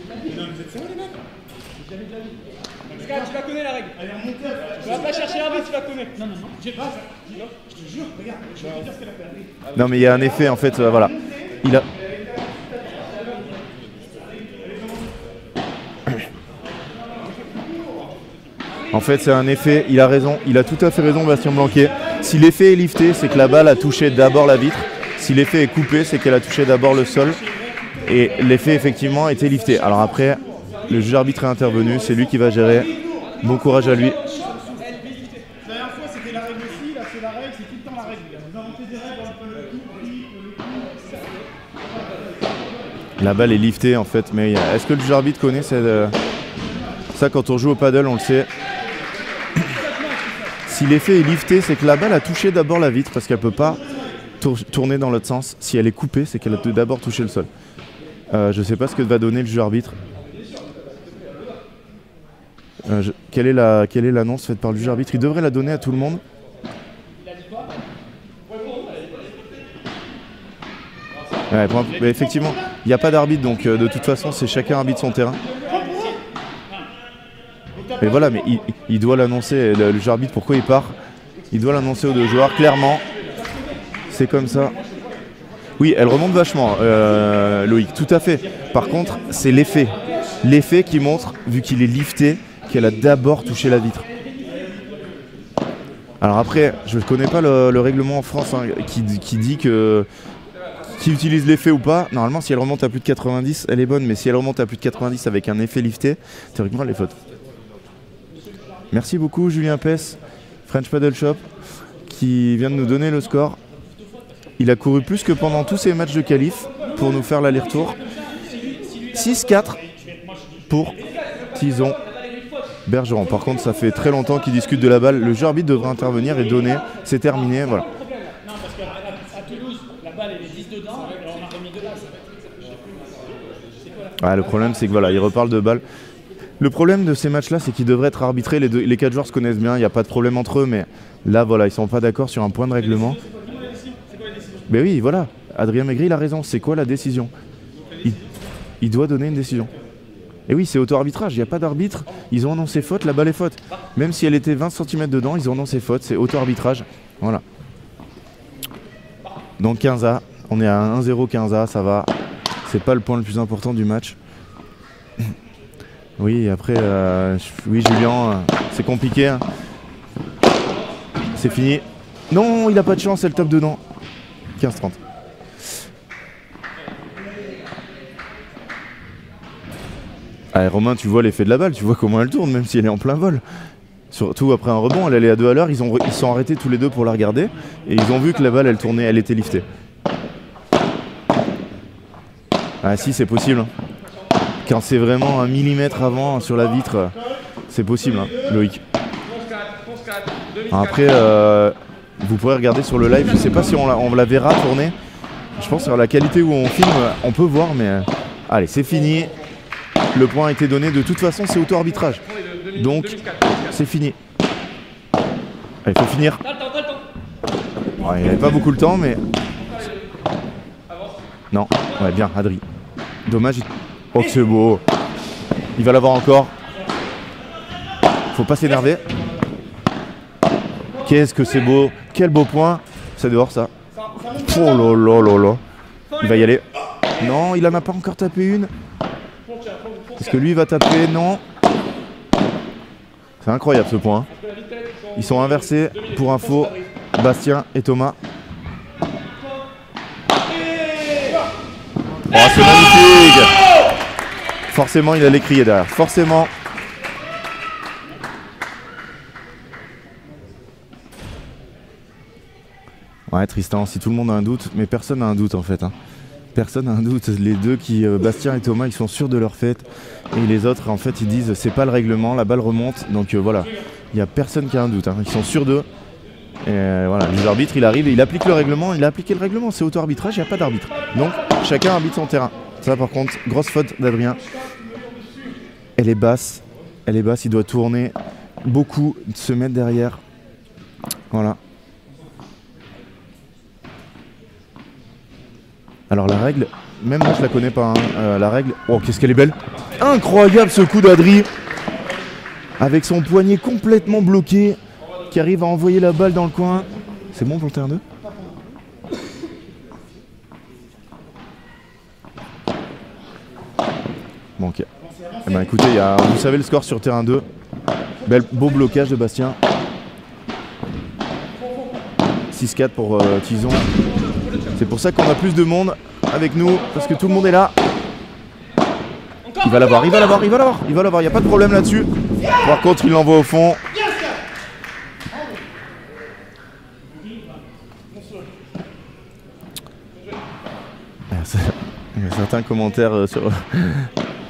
La Non, vous êtes sérieux les mecs? Jamais de la vie. Tu la connais la règle. Elle est remontée. Tu vas pas chercher l'arbitre, tu la connais. Non, non, non. J'ai pas. Je te jure, regarde, je vais te dire ce qu'elle a fait. Non mais il y a un effet en fait, euh, voilà. Il a. En fait, c'est un effet, il a raison, il a tout à fait raison, Bastien Blanquet. Si l'effet est lifté, c'est que la balle a touché d'abord la vitre. Si l'effet est coupé, c'est qu'elle a touché d'abord le sol. Et l'effet, effectivement, était lifté. Alors après, le juge arbitre est intervenu, c'est lui qui va gérer. Bon courage à lui. La balle est liftée en fait, mais est-ce que le juge arbitre connaît cette, euh, ça quand on joue au paddle, on le sait. Si l'effet est lifté, c'est que la balle a touché d'abord la vitre parce qu'elle peut pas tour- tourner dans l'autre sens. Si elle est coupée, c'est qu'elle a d'abord touché le sol. Euh, je sais pas ce que va donner le juge arbitre. Euh, quelle est la est l'annonce faite par le juge arbitre? Il devrait la donner à tout le monde. Effectivement, il n'y a pas d'arbitre, donc euh, de toute façon, c'est chacun arbitre son terrain. Et voilà, mais il, doit l'annoncer, le, le pourquoi il part? Il doit l'annoncer aux deux joueurs, clairement. C'est comme ça. Oui, elle remonte vachement, euh, Loïc, tout à fait. Par contre, c'est l'effet. L'effet qui montre, vu qu'il est lifté, qu'elle a d'abord touché la vitre. Alors après, je ne connais pas le, le règlement en France hein, qui, qui dit que qui utilise l'effet ou pas, normalement si elle remonte à plus de 90, elle est bonne, mais si elle remonte à plus de 90 avec un effet lifté, théoriquement elle est faute. Merci beaucoup Julien Pess, French Paddle Shop, qui vient de nous donner le score. Il a couru plus que pendant tous ses matchs de qualif pour nous faire l'aller-retour. 6-4 pour Tison Bergeron. Par contre, ça fait très longtemps qu'il discute de la balle. Le jeu arbitre devrait intervenir et donner. C'est terminé, voilà. Non, parce qu'à à Toulouse, la balle elle est 10 dedans, et on a remis de là. Ah, le problème, c'est que voilà, il reparle de balles. Le problème de ces matchs-là, c'est qu'ils devraient être arbitrés. Les, deux- quatre joueurs se connaissent bien, il n'y a pas de problème entre eux, mais là, voilà, ils sont pas d'accord sur un point de règlement. Mais oui, voilà, Adrien Maigri, il a raison. C'est quoi la décision? Il, doit donner une décision. Et oui, c'est auto-arbitrage, il n'y a pas d'arbitre. Ils ont annoncé faute, la balle est faute. Même si elle était 20 cm dedans, ils ont annoncé faute, c'est auto-arbitrage. Voilà. Donc 15A, on est à 1-0 15A, ça va. C'est pas le point le plus important du match. Oui, après, euh, oui, Julien, euh, c'est compliqué. hein. C'est fini. Non, il a pas de chance, elle tape dedans. 15-30. Ah, Romain, tu vois l'effet de la balle, tu vois comment elle tourne, même si elle est en plein vol. Surtout après un rebond, elle allait à deux à l'heure, ils, ont, ils sont arrêtés tous les deux pour la regarder, et ils ont vu que la balle, elle tournait, elle était liftée. Ah si, c'est possible. Quand c'est vraiment un millimètre avant sur la vitre, c'est possible, hein, Loïc. Après, euh, vous pourrez regarder sur le live, je sais pas si on la, on la verra tourner. Je pense sur la qualité où on filme, on peut voir, mais... euh, allez, c'est fini. Le point a été donné. De toute façon, c'est auto-arbitrage. Donc, c'est fini. Allez, faut finir. Ouais, il n'avait pas beaucoup le temps, mais... Non, ouais, bien, Adri. Dommage. Oh, c'est beau. Il va l'avoir encore. Faut pas s'énerver. Qu'est-ce que c'est beau. Quel beau point. C'est dehors, ça. Oh là. Il va y aller. Non, il en a pas encore tapé une. Est-ce que lui va taper? Non. C'est incroyable ce point. Ils sont inversés pour info. Bastien et Thomas. Oh, c'est magnifique Forcément, il allait crier derrière. Forcément. Ouais, Tristan, si tout le monde a un doute, mais personne n'a un doute en fait. hein. Personne n'a un doute. Les deux qui, euh, Bastien et Thomas, ils sont sûrs de leur fête. Et les autres, en fait, ils disent c'est pas le règlement, la balle remonte. Donc euh, voilà, il n'y a personne qui a un doute. hein. Ils sont sûrs d'eux. Et euh, voilà, les arbitres, il arrive et il applique le règlement. Il a appliqué le règlement, c'est auto-arbitrage, il n'y a pas d'arbitre. Donc chacun arbitre son terrain. Ça, par contre, grosse faute d'Adrien. Elle est basse. Elle est basse, il doit tourner beaucoup, se mettre derrière. Voilà. Alors la règle, même moi je la connais pas. hein. Euh, la règle, oh qu'est-ce qu'elle est belle Incroyable ce coup d'Adri Avec son poignet complètement bloqué, qui arrive à envoyer la balle dans le coin. C'est bon pour le terrain 2 Eh ben, écoutez, y a- vous savez le score sur terrain 2. Bel, beau blocage de Bastien. 6-4 pour euh, Tison. C'est pour ça qu'on a plus de monde avec nous, parce que tout le monde est là. Il va l'avoir, il va l'avoir, il va l'avoir, il va l'avoir, il n'y a pas de problème là-dessus. Par contre, il l'envoie au fond. Ah, Il y a certains commentaires euh, sur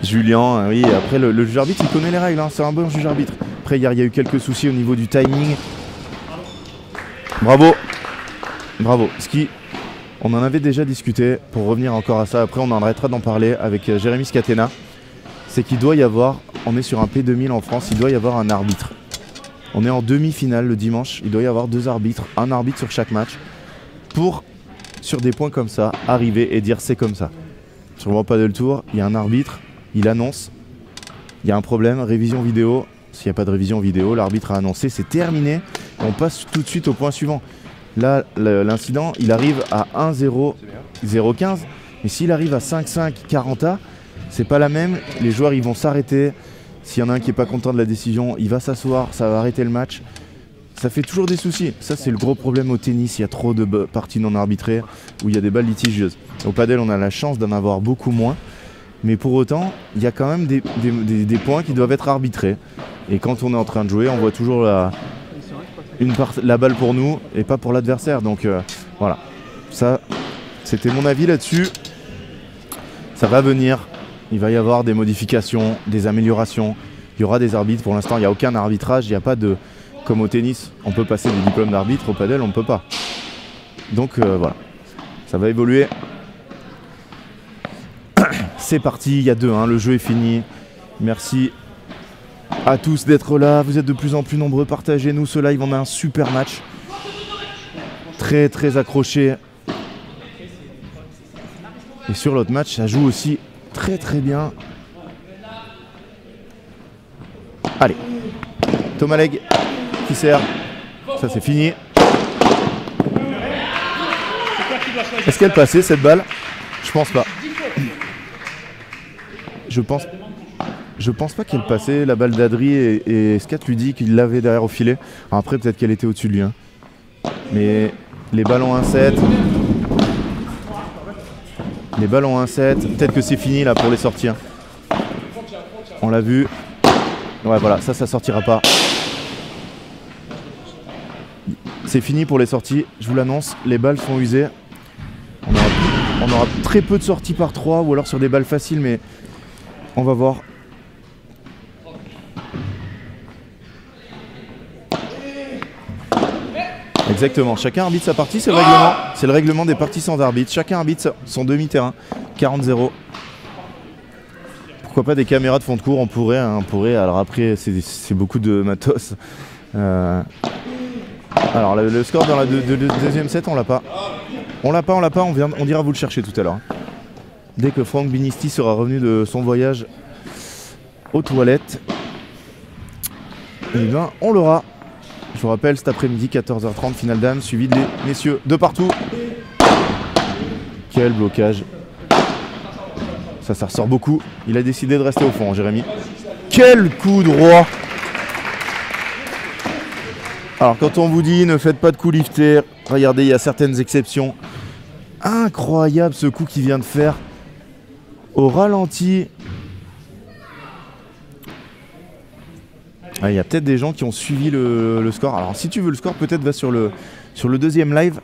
Julien. euh, Oui, après le, juge arbitre, il connaît les règles, hein, c'est un bon juge arbitre. Après, il y a eu quelques soucis au niveau du timing. Bravo, bravo. Ce qui, on en avait déjà discuté, pour revenir encore à ça, après on en arrêtera d'en parler avec euh, Jérémy Scatena, c'est qu'il doit y avoir, on est sur un P2000 en France, il doit y avoir un arbitre. On est en demi-finale le dimanche, il doit y avoir deux arbitres, un arbitre sur chaque match, pour, sur des points comme ça, arriver et dire c'est comme ça. Sur le pas de le tour, il y a un arbitre, il annonce, il y a un problème, révision vidéo. S'il n'y a pas de révision vidéo, l'arbitre a annoncé, c'est terminé. On passe tout de suite au point suivant. Là, l'incident, il arrive à 1-0-0-15. Mais s'il arrive à 5-5 40A, c'est pas la même. Les joueurs, ils vont s'arrêter. S'il y en a un qui est pas content de la décision, il va s'asseoir, ça va arrêter le match. Ça fait toujours des soucis. Ça, c'est le gros problème au tennis. Il y a trop de parties non arbitrées où il y a des balles litigieuses. Au padel, on a la chance d'en avoir beaucoup moins. Mais pour autant, il y a quand même des, des- points qui doivent être arbitrés. Et quand on est en train de jouer, on voit toujours la, une la balle pour nous et pas pour l'adversaire. Donc euh, voilà. Ça, c'était mon avis là-dessus. Ça va venir. Il va y avoir des modifications, des améliorations. Il y aura des arbitres. Pour l'instant, il n'y a aucun arbitrage. Il n'y a pas de. Comme au tennis, on peut passer des diplômes d'arbitre. Au padel, on ne peut pas. Donc euh, voilà. Ça va évoluer. C'est parti, il y a 2-1, le jeu est fini. Merci à tous d'être là. Vous êtes de plus en plus nombreux. Partagez-nous ce live. On a un super match. Très très accroché. Et sur l'autre match, ça joue aussi très très bien. Allez. Thomas Leg qui sert. Ça c'est fini. Est-ce qu'elle passait cette balle? Je pense pas. Je pense je pense pas qu'elle passait la balle d'Adri et, et Scat lui dit qu'il l'avait derrière au filet. Alors après peut-être qu'elle était au-dessus de lui. hein. Mais les ballons 1-7. Les ballons 1-7. Peut-être que c'est fini là pour les sortir. On l'a vu. Ouais voilà, ça ça sortira pas. C'est fini pour les sorties, je vous l'annonce, les balles sont usées. On aura, on aura très peu de sorties par 3 ou alors sur des balles faciles mais on va voir. Exactement, chacun arbitre sa partie, c'est le règlement. C'est le règlement des parties sans arbitre. Chacun arbitre son demi-terrain. 40-0. Pourquoi pas des caméras de fond de cours? On pourrait, hein, on pourrait. Alors après, c'est beaucoup de matos. Euh, Alors le, score dans la deux- deux- deux- deuxième set, on l'a pas. On l'a pas, on l'a pas. On, vient, on ira vous le chercher tout à l'heure. Dès que Franck Binisti sera revenu de son voyage aux toilettes, eh bien, on l'aura. Je vous rappelle, cet après-midi, 14h30, finale dame, suivi des messieurs de partout. Quel blocage. Ça, ça ressort beaucoup. Il a décidé de rester au fond, Jérémy. Quel coup droit Alors, quand on vous dit ne faites pas de coup lifté, regardez, il y a certaines exceptions. Incroyable ce coup qu'il vient de faire. Au ralenti, Il y a peut-être des gens qui ont suivi le, score. Alors si tu veux le score, peut-être va sur le, sur le deuxième live.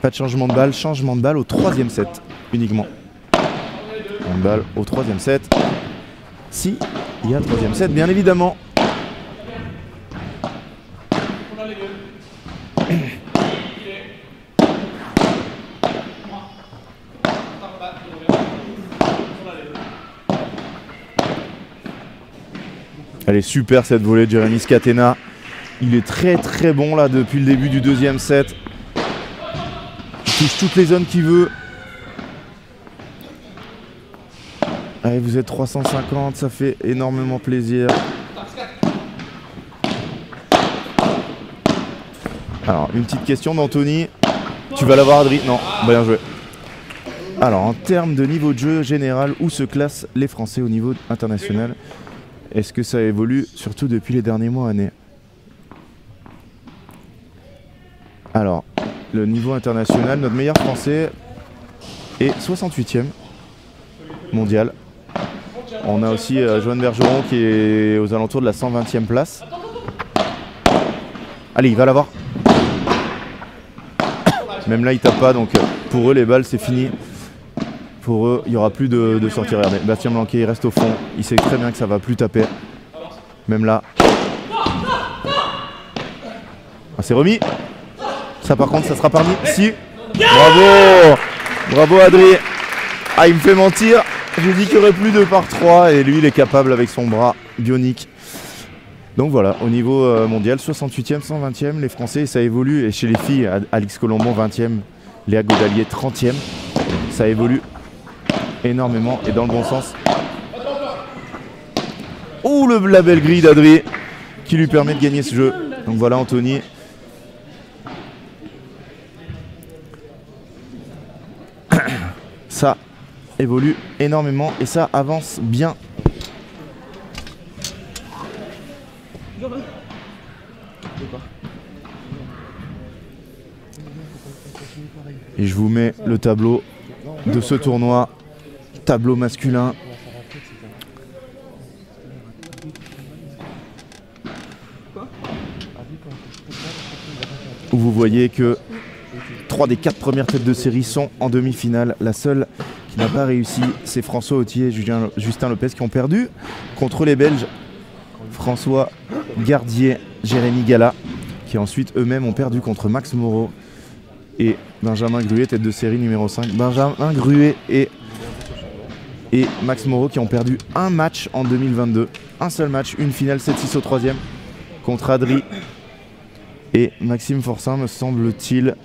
Pas de changement de balle, changement de balle au troisième set uniquement. De balle au troisième set. Si, il y a troisième set, bien évidemment. Elle est super cette volée de Jérémy Scatena. Il est très très bon là depuis le début du deuxième set. Il touche toutes les zones qu'il veut. Allez, vous êtes 350, ça fait énormément plaisir. Alors, une petite question d'Anthony. Tu vas l'avoir, Adri Non, bien joué. Alors, en termes de niveau de jeu général, où se classent les Français au niveau international? Est-ce que ça évolue surtout depuis les derniers mois, années Alors, le niveau international, notre meilleur Français est 68e mondial. On a aussi euh, Joanne Bergeron qui est aux alentours de la 120e place. Allez, il va l'avoir. <coughs> Même là, il tape pas, donc euh, pour eux, les balles, c'est fini. Pour eux, il n'y aura plus de, de sortie. Regardez, Bastien Blanquet, il reste au fond. Il sait très bien que ça va plus taper. Même là. Ah, c'est remis. Ça, par contre, ça sera parmi. Si. Bravo Bravo, Adrien. Ah, il me fait mentir. J'ai dit qu'il n'y aurait plus de par 3 et lui, il est capable avec son bras bionique. Donc voilà, au niveau euh, mondial, 68e, 120e, les Français, ça évolue. Et chez les filles, Alix Colombon, 20e, Léa Godalier, 30e. Ça évolue énormément et dans le bon sens. Ouh, le, la belle grille d'Adri qui lui permet de gagner ce jeu. Donc voilà, Anthony. Ça évolue énormément et ça avance bien. Et je vous mets le tableau de ce tournoi, tableau masculin. Où vous voyez que trois des quatre premières têtes de série sont en demi-finale. La seule qui n'a pas réussi, c'est François Autier et Justin Lopez qui ont perdu contre les Belges François Gardier, Jérémy Gala, qui ensuite eux-mêmes ont perdu contre Max Moreau et Benjamin Gruet, tête de série numéro 5. Benjamin Gruet et, et Max Moreau qui ont perdu un match en 2022. Un seul match, une finale 7-6 au troisième contre Adri et Maxime Forçin, me semble-t-il.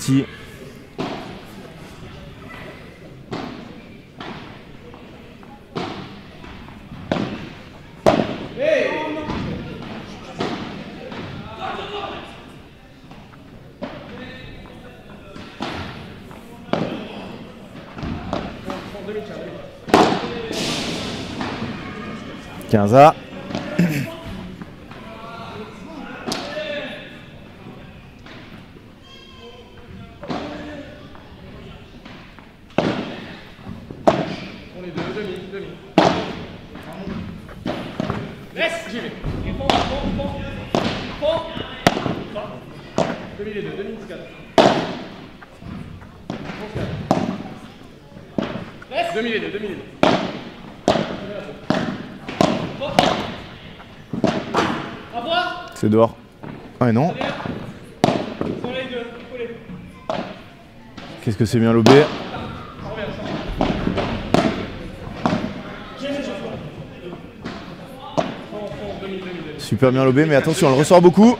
C'est reparti. Quinze A. On est deux, demi, demi. Laisse, j'y vais. Fond, fond, fond. Fond. Demi les deux, demi, quatre. Fond, quatre. Laisse. Demi les deux, demi les deux. Au revoir. C'est dehors. Ah et non. Sur les deux, collez. Qu'est-ce que c'est bien lobé Super bien lobé, mais attention, elle ressort beaucoup.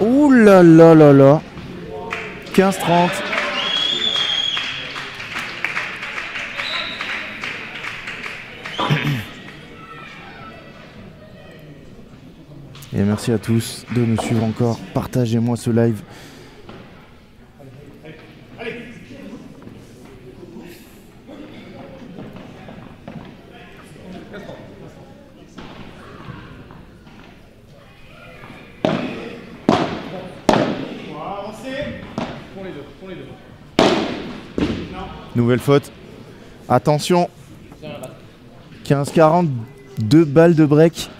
Ouh là là là là 15-30. Et merci à tous de nous suivre encore. Partagez-moi ce live. Fond les deux, fond les deux. Nouvelle faute. Attention. 15-40, deux balles de break.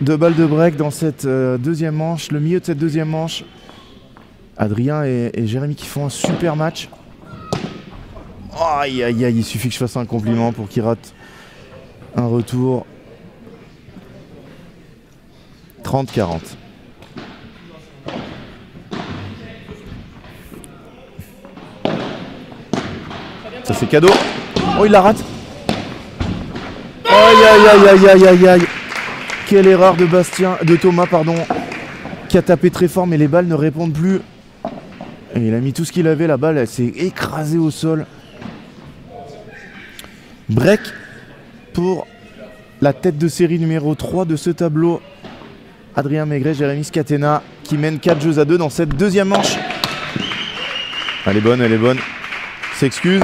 Deux balles de break dans cette euh, deuxième manche, le milieu de cette deuxième manche. Adrien et, Jérémy qui font un super match. Aïe aïe aïe, il suffit que je fasse un compliment pour qu'il rate un retour. 30-40. Ça c'est cadeau. Oh il la rate. Aïe aïe aïe aïe aïe aïe. Quelle erreur de Bastien, de Thomas pardon, qui a tapé très fort mais les balles ne répondent plus. Et il a mis tout ce qu'il avait, la balle elle s'est écrasée au sol. Break pour la tête de série numéro 3 de ce tableau. Adrien Maigret, Jérémy Scatena qui mène 4 jeux à 2 dans cette deuxième manche. Elle est bonne, elle est bonne. S'excuse.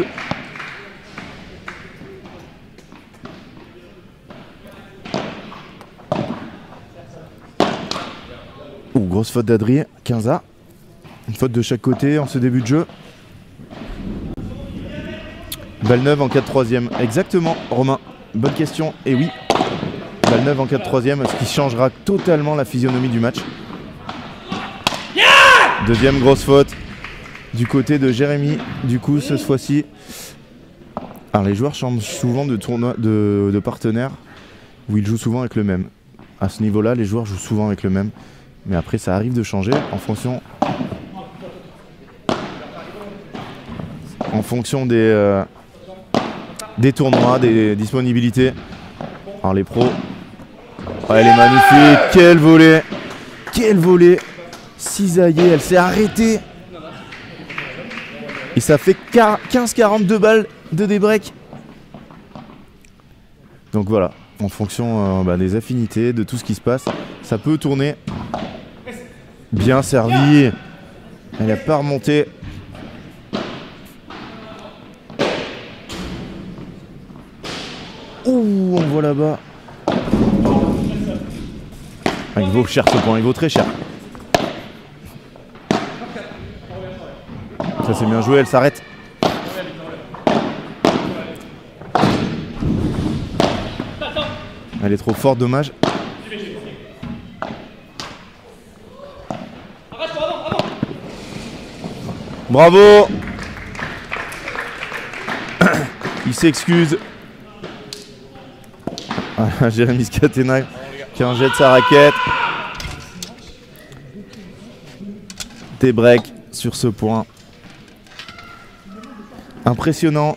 Ouh, faute d'Adrien, 15A. Une faute de chaque côté en ce début de jeu. Balle neuve en 4 3 Exactement, Romain. Bonne question. Et oui, balle neuve en 4 3 ce qui changera totalement la physionomie du match. Deuxième grosse faute du côté de Jérémy. Du coup, cette fois-ci, alors les joueurs changent souvent de, tournoi, de, de partenaire où ils jouent souvent avec le même. À ce niveau-là, les joueurs jouent souvent avec le même. Mais après, ça arrive de changer en fonction en fonction des, euh, des tournois, des disponibilités. Alors les pros. Elle est magnifique. Quel volet. Quel volet. Cisaillé, elle s'est arrêtée. Et ça fait 15-42 balles de débreak. Donc voilà, en fonction euh, bah, des affinités, de tout ce qui se passe, ça peut tourner. Bien servi. Elle n'a pas remonté. Ouh, on voit là-bas. Ah, il vaut cher ce point, il vaut très cher. Ça c'est bien joué, elle s'arrête. Elle est trop forte, dommage. Bravo Il s'excuse. Ah, <laughs> Jérémy Scatena qui en jette sa raquette. Des breaks sur ce point. Impressionnant.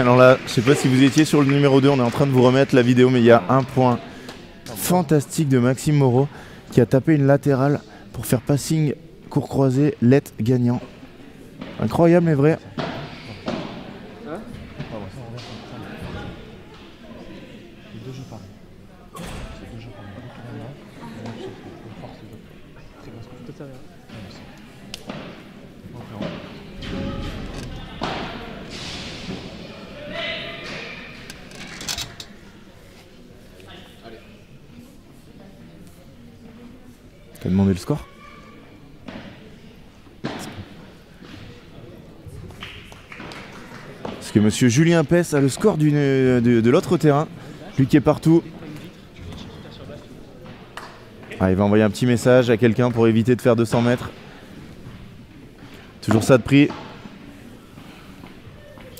Alors là, je sais pas si vous étiez sur le numéro 2, on est en train de vous remettre la vidéo, mais il y a un point fantastique de Maxime Moreau qui a tapé une latérale pour faire passing court croisé, let gagnant. Incroyable mais vrai. Julien Pess a le score d'une- de, l'autre terrain. Lui qui est partout. Ah, il va envoyer un petit message à quelqu'un pour éviter de faire 200 mètres. Toujours ça de prix.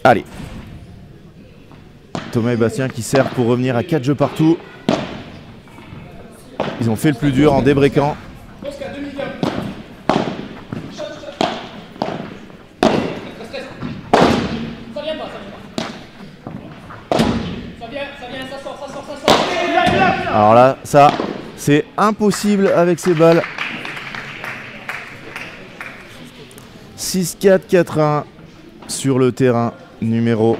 Allez. Thomas et Bastien qui servent pour revenir à 4 jeux partout. Ils ont fait le plus dur en débréquant. Alors là, ça, c'est impossible avec ces balles. 6-4-4-1 sur le terrain numéro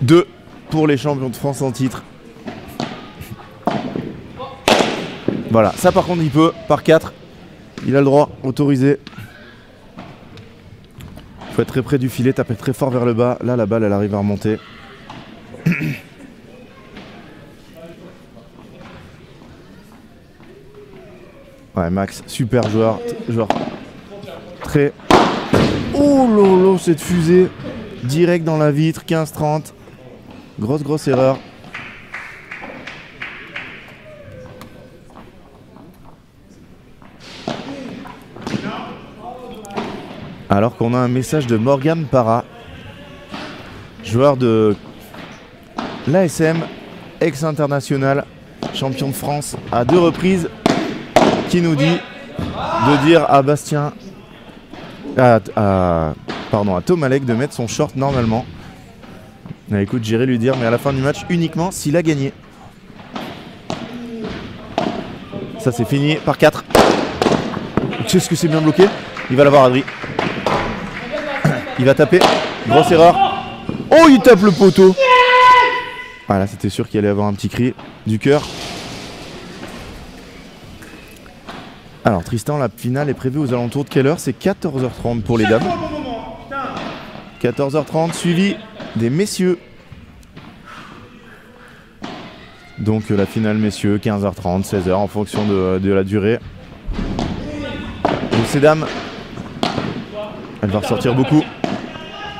2 pour les champions de France en titre. Voilà, ça par contre il peut, par 4, il a le droit, autorisé. faut être très près du filet, taper très fort vers le bas. Là la balle elle arrive à remonter. Max, super joueur. Joueur très. Oh lolo, cette fusée. Direct dans la vitre, 15-30. Grosse, grosse erreur. Alors qu'on a un message de Morgan Parra, joueur de l'ASM, ex-international, champion de France à deux reprises, qui nous dit de dire à Bastien, à, à- pardon, à Tom Alec de mettre son short normalement. Ah, écoute, j'irai lui dire, mais à la fin du match, uniquement s'il a gagné. Ça c'est fini par 4. Qu'est-ce que c'est bien bloqué? Il va l'avoir Adri. Il va taper. Grosse erreur. Oh, il tape le poteau. Voilà, c'était sûr qu'il allait avoir un petit cri du cœur. Alors, Tristan, la finale est prévue aux alentours de quelle heure? C'est 14h30 pour les dames. 14h30, suivi des messieurs. Donc euh, la finale messieurs, 15h30, 16h en fonction de, de la durée. Donc ces dames, elle va ressortir beaucoup.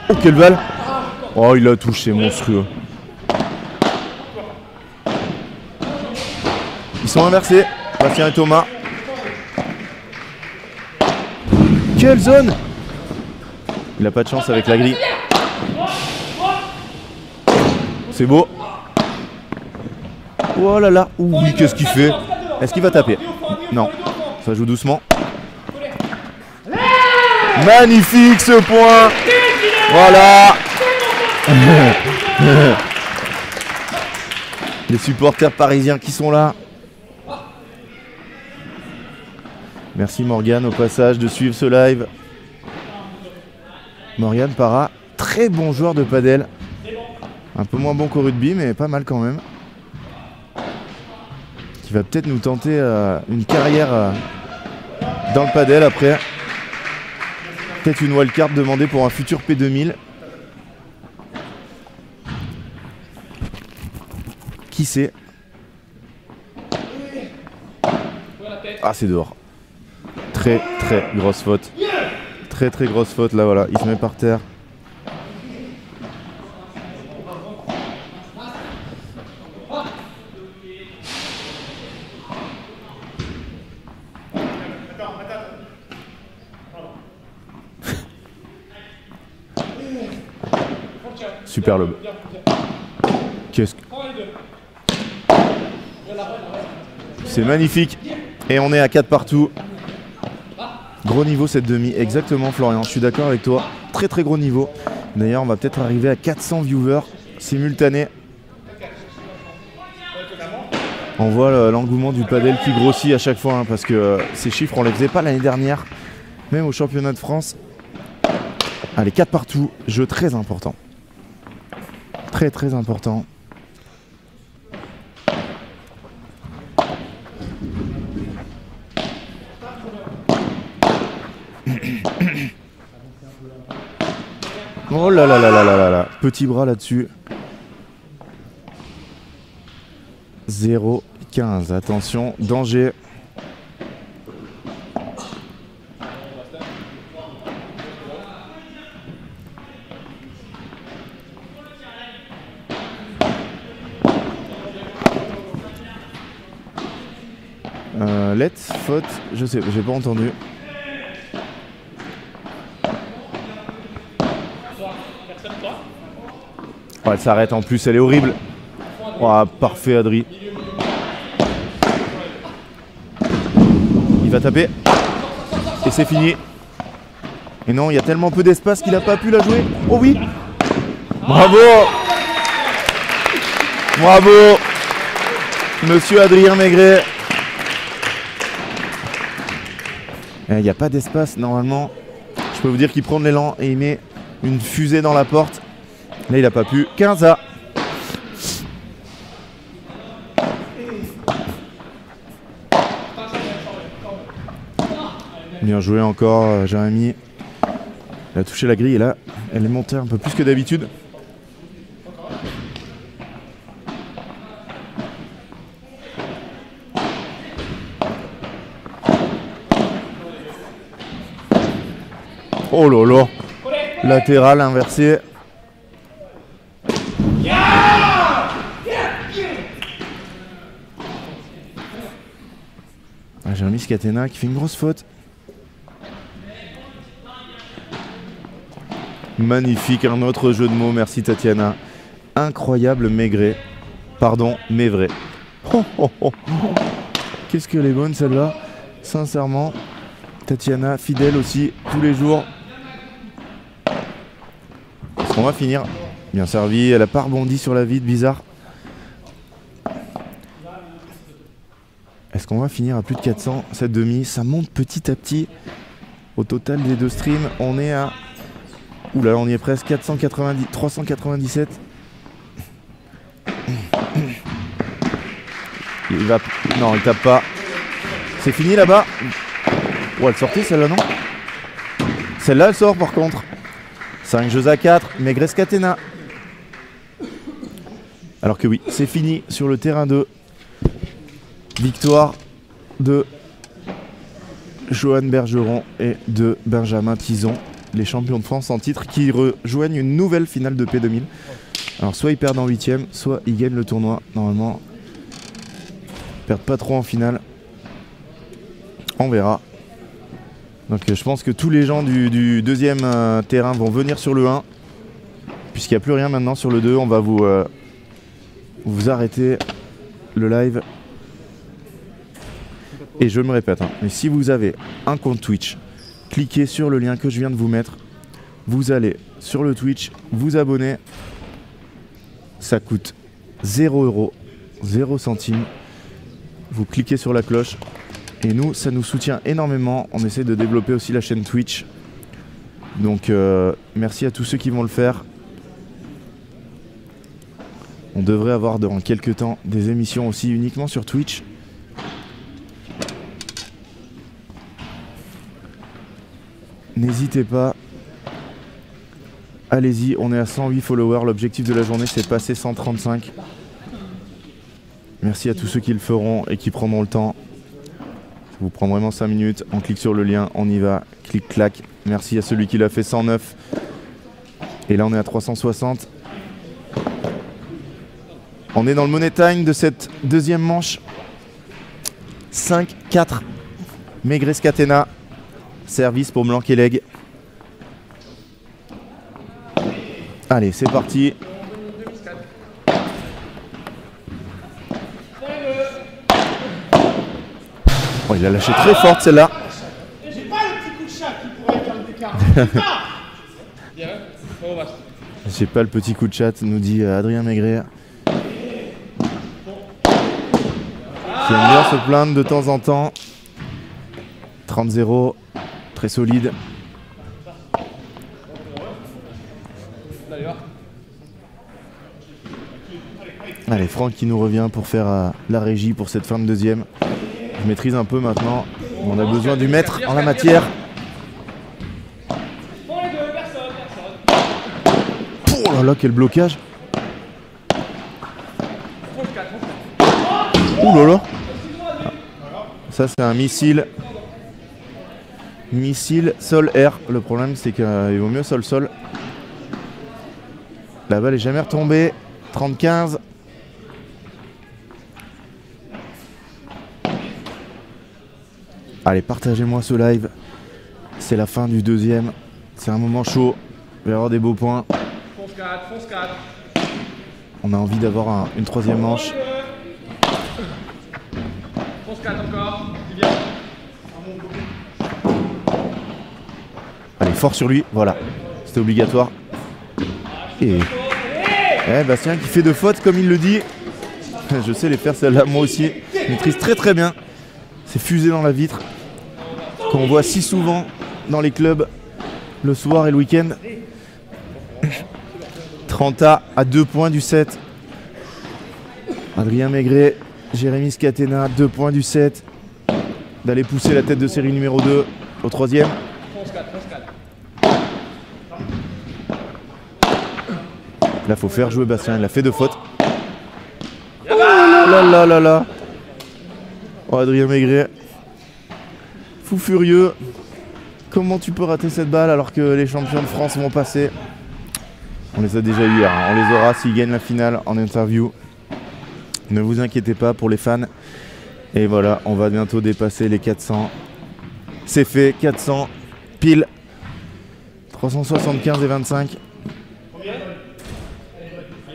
Oh quelle balle Oh il a touché, monstrueux. Ils sont inversés, Bastien et Thomas. Quelle zone Il a pas de chance avec la grille. C'est beau. Oh là là. Oui, qu'est-ce qu'il fait Est-ce qu'il va taper Non. Ça joue doucement. Magnifique ce point Voilà <laughs> Les supporters parisiens qui sont là. Merci Morgane au passage de suivre ce live. Morgane Para, très bon joueur de padel. Un peu moins bon qu'au rugby, mais pas mal quand même. Qui va peut-être nous tenter euh, une carrière euh, dans le padel après. Peut-être une wildcard demandée pour un futur P2000. Qui sait Ah, c'est dehors. Très très grosse faute. Très très grosse faute là, voilà. Il se met par terre. Super lobe. Qu'est-ce que. C'est magnifique. Et on est à 4 partout. Gros niveau cette demi, exactement Florian, je suis d'accord avec toi. Très très gros niveau. D'ailleurs on va peut-être arriver à 400 viewers simultanés. On voit le- l'engouement du padel qui grossit à chaque fois hein, parce que euh, ces chiffres on les faisait pas l'année dernière, même au championnat de France. Allez, 4 partout, jeu très important. Très très important. Oh là là là là là là là. Petit bras là-dessus. 0-15. Attention, danger. Euh, let's, faute, je sais, j'ai pas entendu. Elle s'arrête en plus, elle est horrible. Oh, parfait Adri. Il va taper. Et c'est fini. Et non, il y a tellement peu d'espace qu'il a pas pu la jouer. Oh oui Bravo Bravo Monsieur Adrien Maigret. Eh, Il n'y a pas d'espace normalement. Je peux vous dire qu'il prend de l'élan et il met une fusée dans la porte. Là, il n'a pas pu. 15 à. Bien joué encore, euh, Jérémy. Il a touché la grille et là, elle est montée un peu plus que d'habitude. Oh là là Latéral inversé. Jérémy Scatena qui fait une grosse faute. Magnifique, un autre jeu de mots, merci Tatiana. Incroyable Maigret. Pardon, mais vrai. Oh, oh, oh. Qu'est-ce qu'elle est bonne celle-là Sincèrement, Tatiana, fidèle aussi, tous les jours. Est-ce qu'on va finir? Bien servi, elle a pas rebondi sur la vide, bizarre. Est-ce qu'on va finir à plus de 400 cette demi? Ça monte petit à petit. Au total des deux streams, on est à. Ouh là, on y est presque 490, 397. Il va. Non, il tape pas. C'est fini là-bas? Oh, elle sortait celle-là, non? Celle-là, elle sort par contre. 5 jeux à 4, Maigres Catena. Alors que oui, c'est fini sur le terrain 2. Victoire de Johan Bergeron et de Benjamin Tison, les champions de France en titre, qui rejoignent une nouvelle finale de P2000. Alors soit ils perdent en huitième, soit ils gagnent le tournoi. Normalement, ils perdent pas trop en finale. On verra. Donc euh, je pense que tous les gens du, deuxième euh, terrain vont venir sur le 1. Puisqu'il n'y a plus rien maintenant sur le 2, on va euh, vous arrêter le live. Et je me répète, hein, mais si vous avez un compte Twitch, cliquez sur le lien que je viens de vous mettre. Vous allez sur le Twitch, vous abonner. Ça coûte 0 euros, 0 centimes. Vous cliquez sur la cloche. Et nous, ça nous soutient énormément. On essaie de développer aussi la chaîne Twitch. Donc euh, merci à tous ceux qui vont le faire. On devrait avoir dans quelques temps des émissions aussi uniquement sur Twitch. N'hésitez pas. Allez-y, on est à 108 followers. L'objectif de la journée, c'est passer 135. Merci à tous ceux qui le feront et qui prendront le temps. Ça vous prend vraiment 5 minutes. On clique sur le lien, on y va. Clic, clac. Merci à celui qui l'a fait 109. Et là, on est à 360. On est dans le money time de cette deuxième manche. 5-4. Maigres Catena. Service pour Blanc-Leg. Allez, c'est parti. Oh, il a lâché très forte celle-là. J'ai pas le petit coup de chat qui pourrait faire le décart. J'ai pas. <laughs> J'ai pas le petit coup de chat, nous dit euh, Adrien Maigret. Qui aime bien se plaindre de temps en temps. 30-0, très solide. Allez, Franck qui nous revient pour faire euh, la régie pour cette fin de deuxième. Je maîtrise un peu maintenant. On a besoin du maître en la matière. Oh là là, quel blocage Ouh là là Ça c'est un missile. Missile sol-air. Le problème c'est qu'il vaut mieux sol-sol. La balle est jamais retombée. 35. Allez, partagez-moi ce live. C'est la fin du deuxième. C'est un moment chaud. Il va avoir des beaux points. Fonce 4, fonce 4. On a envie d'avoir un- une troisième manche. Fonce 4 encore. Fort sur lui. Voilà. C'était obligatoire. Et. Eh, Bastien qui fait de fautes comme il le dit. <laughs> Je sais les faire celle-là moi aussi. Maîtrise très très bien. C'est fusé dans la vitre. Qu'on voit si souvent dans les clubs le soir et le week-end. <laughs> 30 A à 2 points du 7. Adrien Maigret, Jérémy Scatena, 2 points du 7. D'aller pousser la tête de série numéro 2 au troisième. Fonce 4, fonce 4. Là, faut faire jouer Bastien. Il a fait deux fautes. Oh là là là là Oh, Adrien Maigret. Fou furieux. Comment tu peux rater cette balle alors que les champions de France vont passer? On les a déjà eu hier, hein. on les aura s'ils gagnent la finale en interview. Ne vous inquiétez pas pour les fans. Et voilà, on va bientôt dépasser les 400. C'est fait, 400 pile. 375 et 25.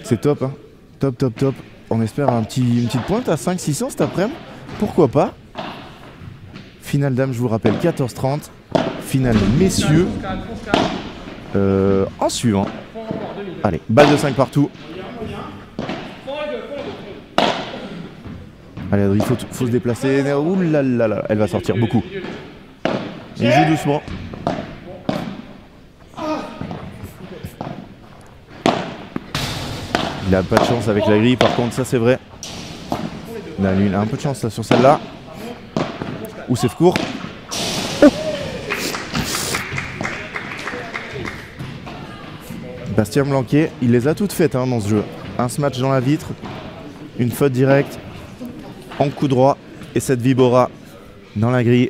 C'est top, hein. Top, top, top. On espère une petite pointe à 5-600 cet après-midi. Pourquoi pas? Finale dame, je vous rappelle, 14-30. Finale messieurs. Euh, en suivant. Allez, balle de 5 partout. Allez, Adri, faut, faut se déplacer. Ouh elle va sortir beaucoup. Il joue doucement. Il a pas de chance avec la grille, par contre, ça c'est vrai. Là, lui, il a un peu de chance sur celle-là. Ou c'est court. Bastien Blanquet, il les a toutes faites hein, dans ce jeu. Un smash dans la vitre, une faute directe, en coup droit, et cette Vibora dans la grille.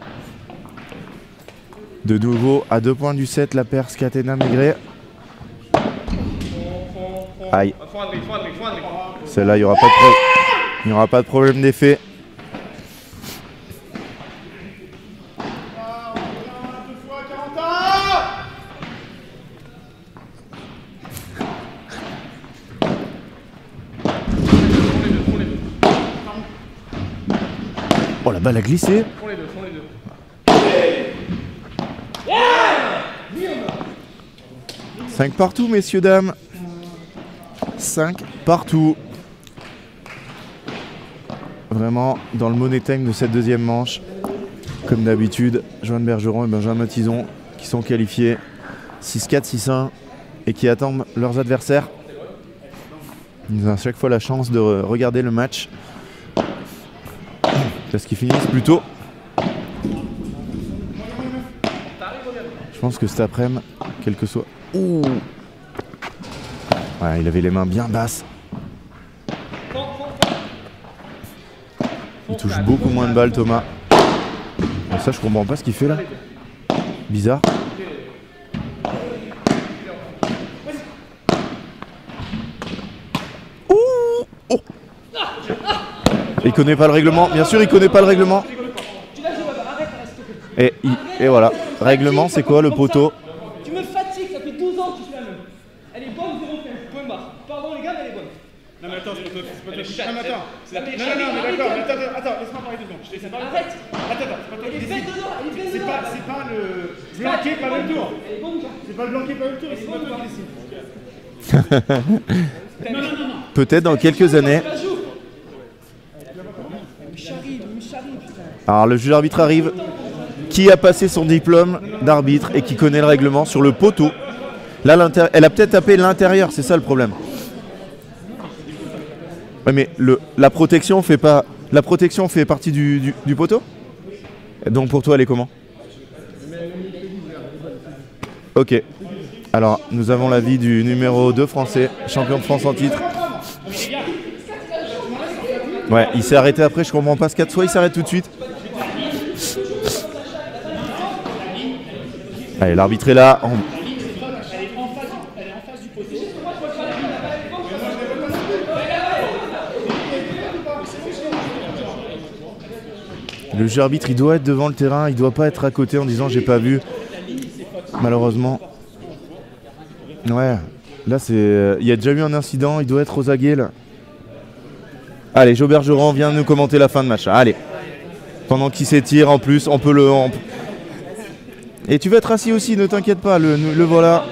De nouveau à deux points du set, la paire Scatena Maigret. Aïe. Celle-là, il n'y aura, pas de pro- il y aura pas de problème d'effet. Oh, la balle a glissé. 5 partout, messieurs, dames. 5 partout. Vraiment, dans le money de cette deuxième manche, comme d'habitude, Joanne Bergeron et Benjamin Matison qui sont qualifiés 6-4, 6-1 et qui attendent leurs adversaires. Ils ont à chaque fois la chance de re- regarder le match parce qu'ils finissent plus tôt. Je pense que cet après-midi, quel que soit. Ouh Ouais, il avait les mains bien basses. Il touche beaucoup moins de balles, Thomas. Ça, je comprends pas ce qu'il fait là. Bizarre. Oh Il connaît pas le règlement. Bien sûr, il connaît pas le règlement. Et voilà. Règlement, c'est quoi le poteau Tu me fatigues, ça fait 12 ans que tu suis la même. Elle est bonne 0,15, point barre. Pardon les gars, mais elle est bonne. Non mais attends, c'est pas toi, c'est pas toi. Non mais attends, c'est la Non non non, mais d'accord, mais attends, attends, attends, laisse-moi parler deux secondes. Je te laisse parler. Arrête Attends, attends, c'est pas toi qui décide. C'est pas, c'est pas le blanqué, pas le tour. C'est pas le blanqué, pas le tour, c'est pas toi qui décide. Peut-être dans quelques années. Alors le juge arbitre arrive. Qui a passé son diplôme d'arbitre et qui connaît le règlement sur le poteau? Là, elle a peut-être tapé l'intérieur, c'est ça le problème. Ouais, mais le, la protection fait pas. La protection fait partie du, du- poteau? Donc pour toi, elle est comment? Ok. Alors, nous avons l'avis du numéro 2 français, champion de France en titre. Ouais, il s'est arrêté après, je comprends pas ce cas. Soit il s'arrête tout de suite. Allez, l'arbitre est là. Le juge arbitre, il doit être devant le terrain, il doit pas être à côté en disant j'ai pas vu. Malheureusement. Ouais, là c'est. euh, Il y a déjà eu un incident, il doit être aux aguets là. Allez, Joe Bergeron vient nous commenter la fin de match. Allez. Pendant qu'il s'étire en plus, on peut le. Et tu vas être assis aussi, ne t'inquiète pas, le, voilà.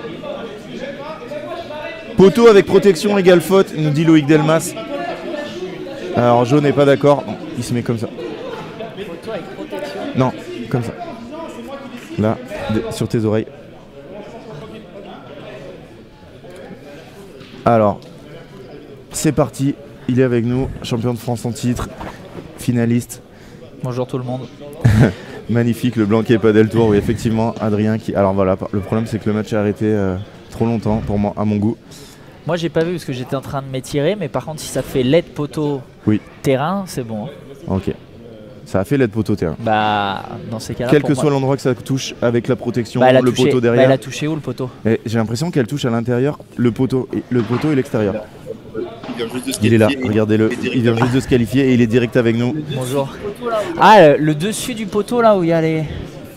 Poteau avec protection égale faute, nous dit Loïc Delmas. Alors Joe n'est pas d'accord, il se met comme ça. Non, comme ça. Là, sur tes oreilles. Alors, c'est parti. Il est avec nous, champion de France en titre, finaliste. Bonjour tout le monde. <laughs> Magnifique, le Blanquet Padel Tour. Oui, effectivement, Adrien qui. Alors voilà, le problème c'est que le match est arrêté euh, trop longtemps pour moi, à mon goût. Moi j'ai pas vu parce que j'étais en train de m'étirer, mais par contre si ça fait LED poteau Oui. terrain, c'est bon. hein. Ok. Ça a fait l'aide poteau terrain. Bah, dans ces cas-là. Quel que moi- soit l'endroit que ça touche, avec la protection, Bah, le touché- poteau bah, derrière. elle a touché où le poteau? Et J'ai l'impression qu'elle touche à l'intérieur, le poteau, et, le poteau et l'extérieur. Il vient juste de se Il est là, regardez-le. Il vient juste de se qualifier et il est direct avec nous. Bonjour. Ah, le, le dessus du poteau là où il y a les.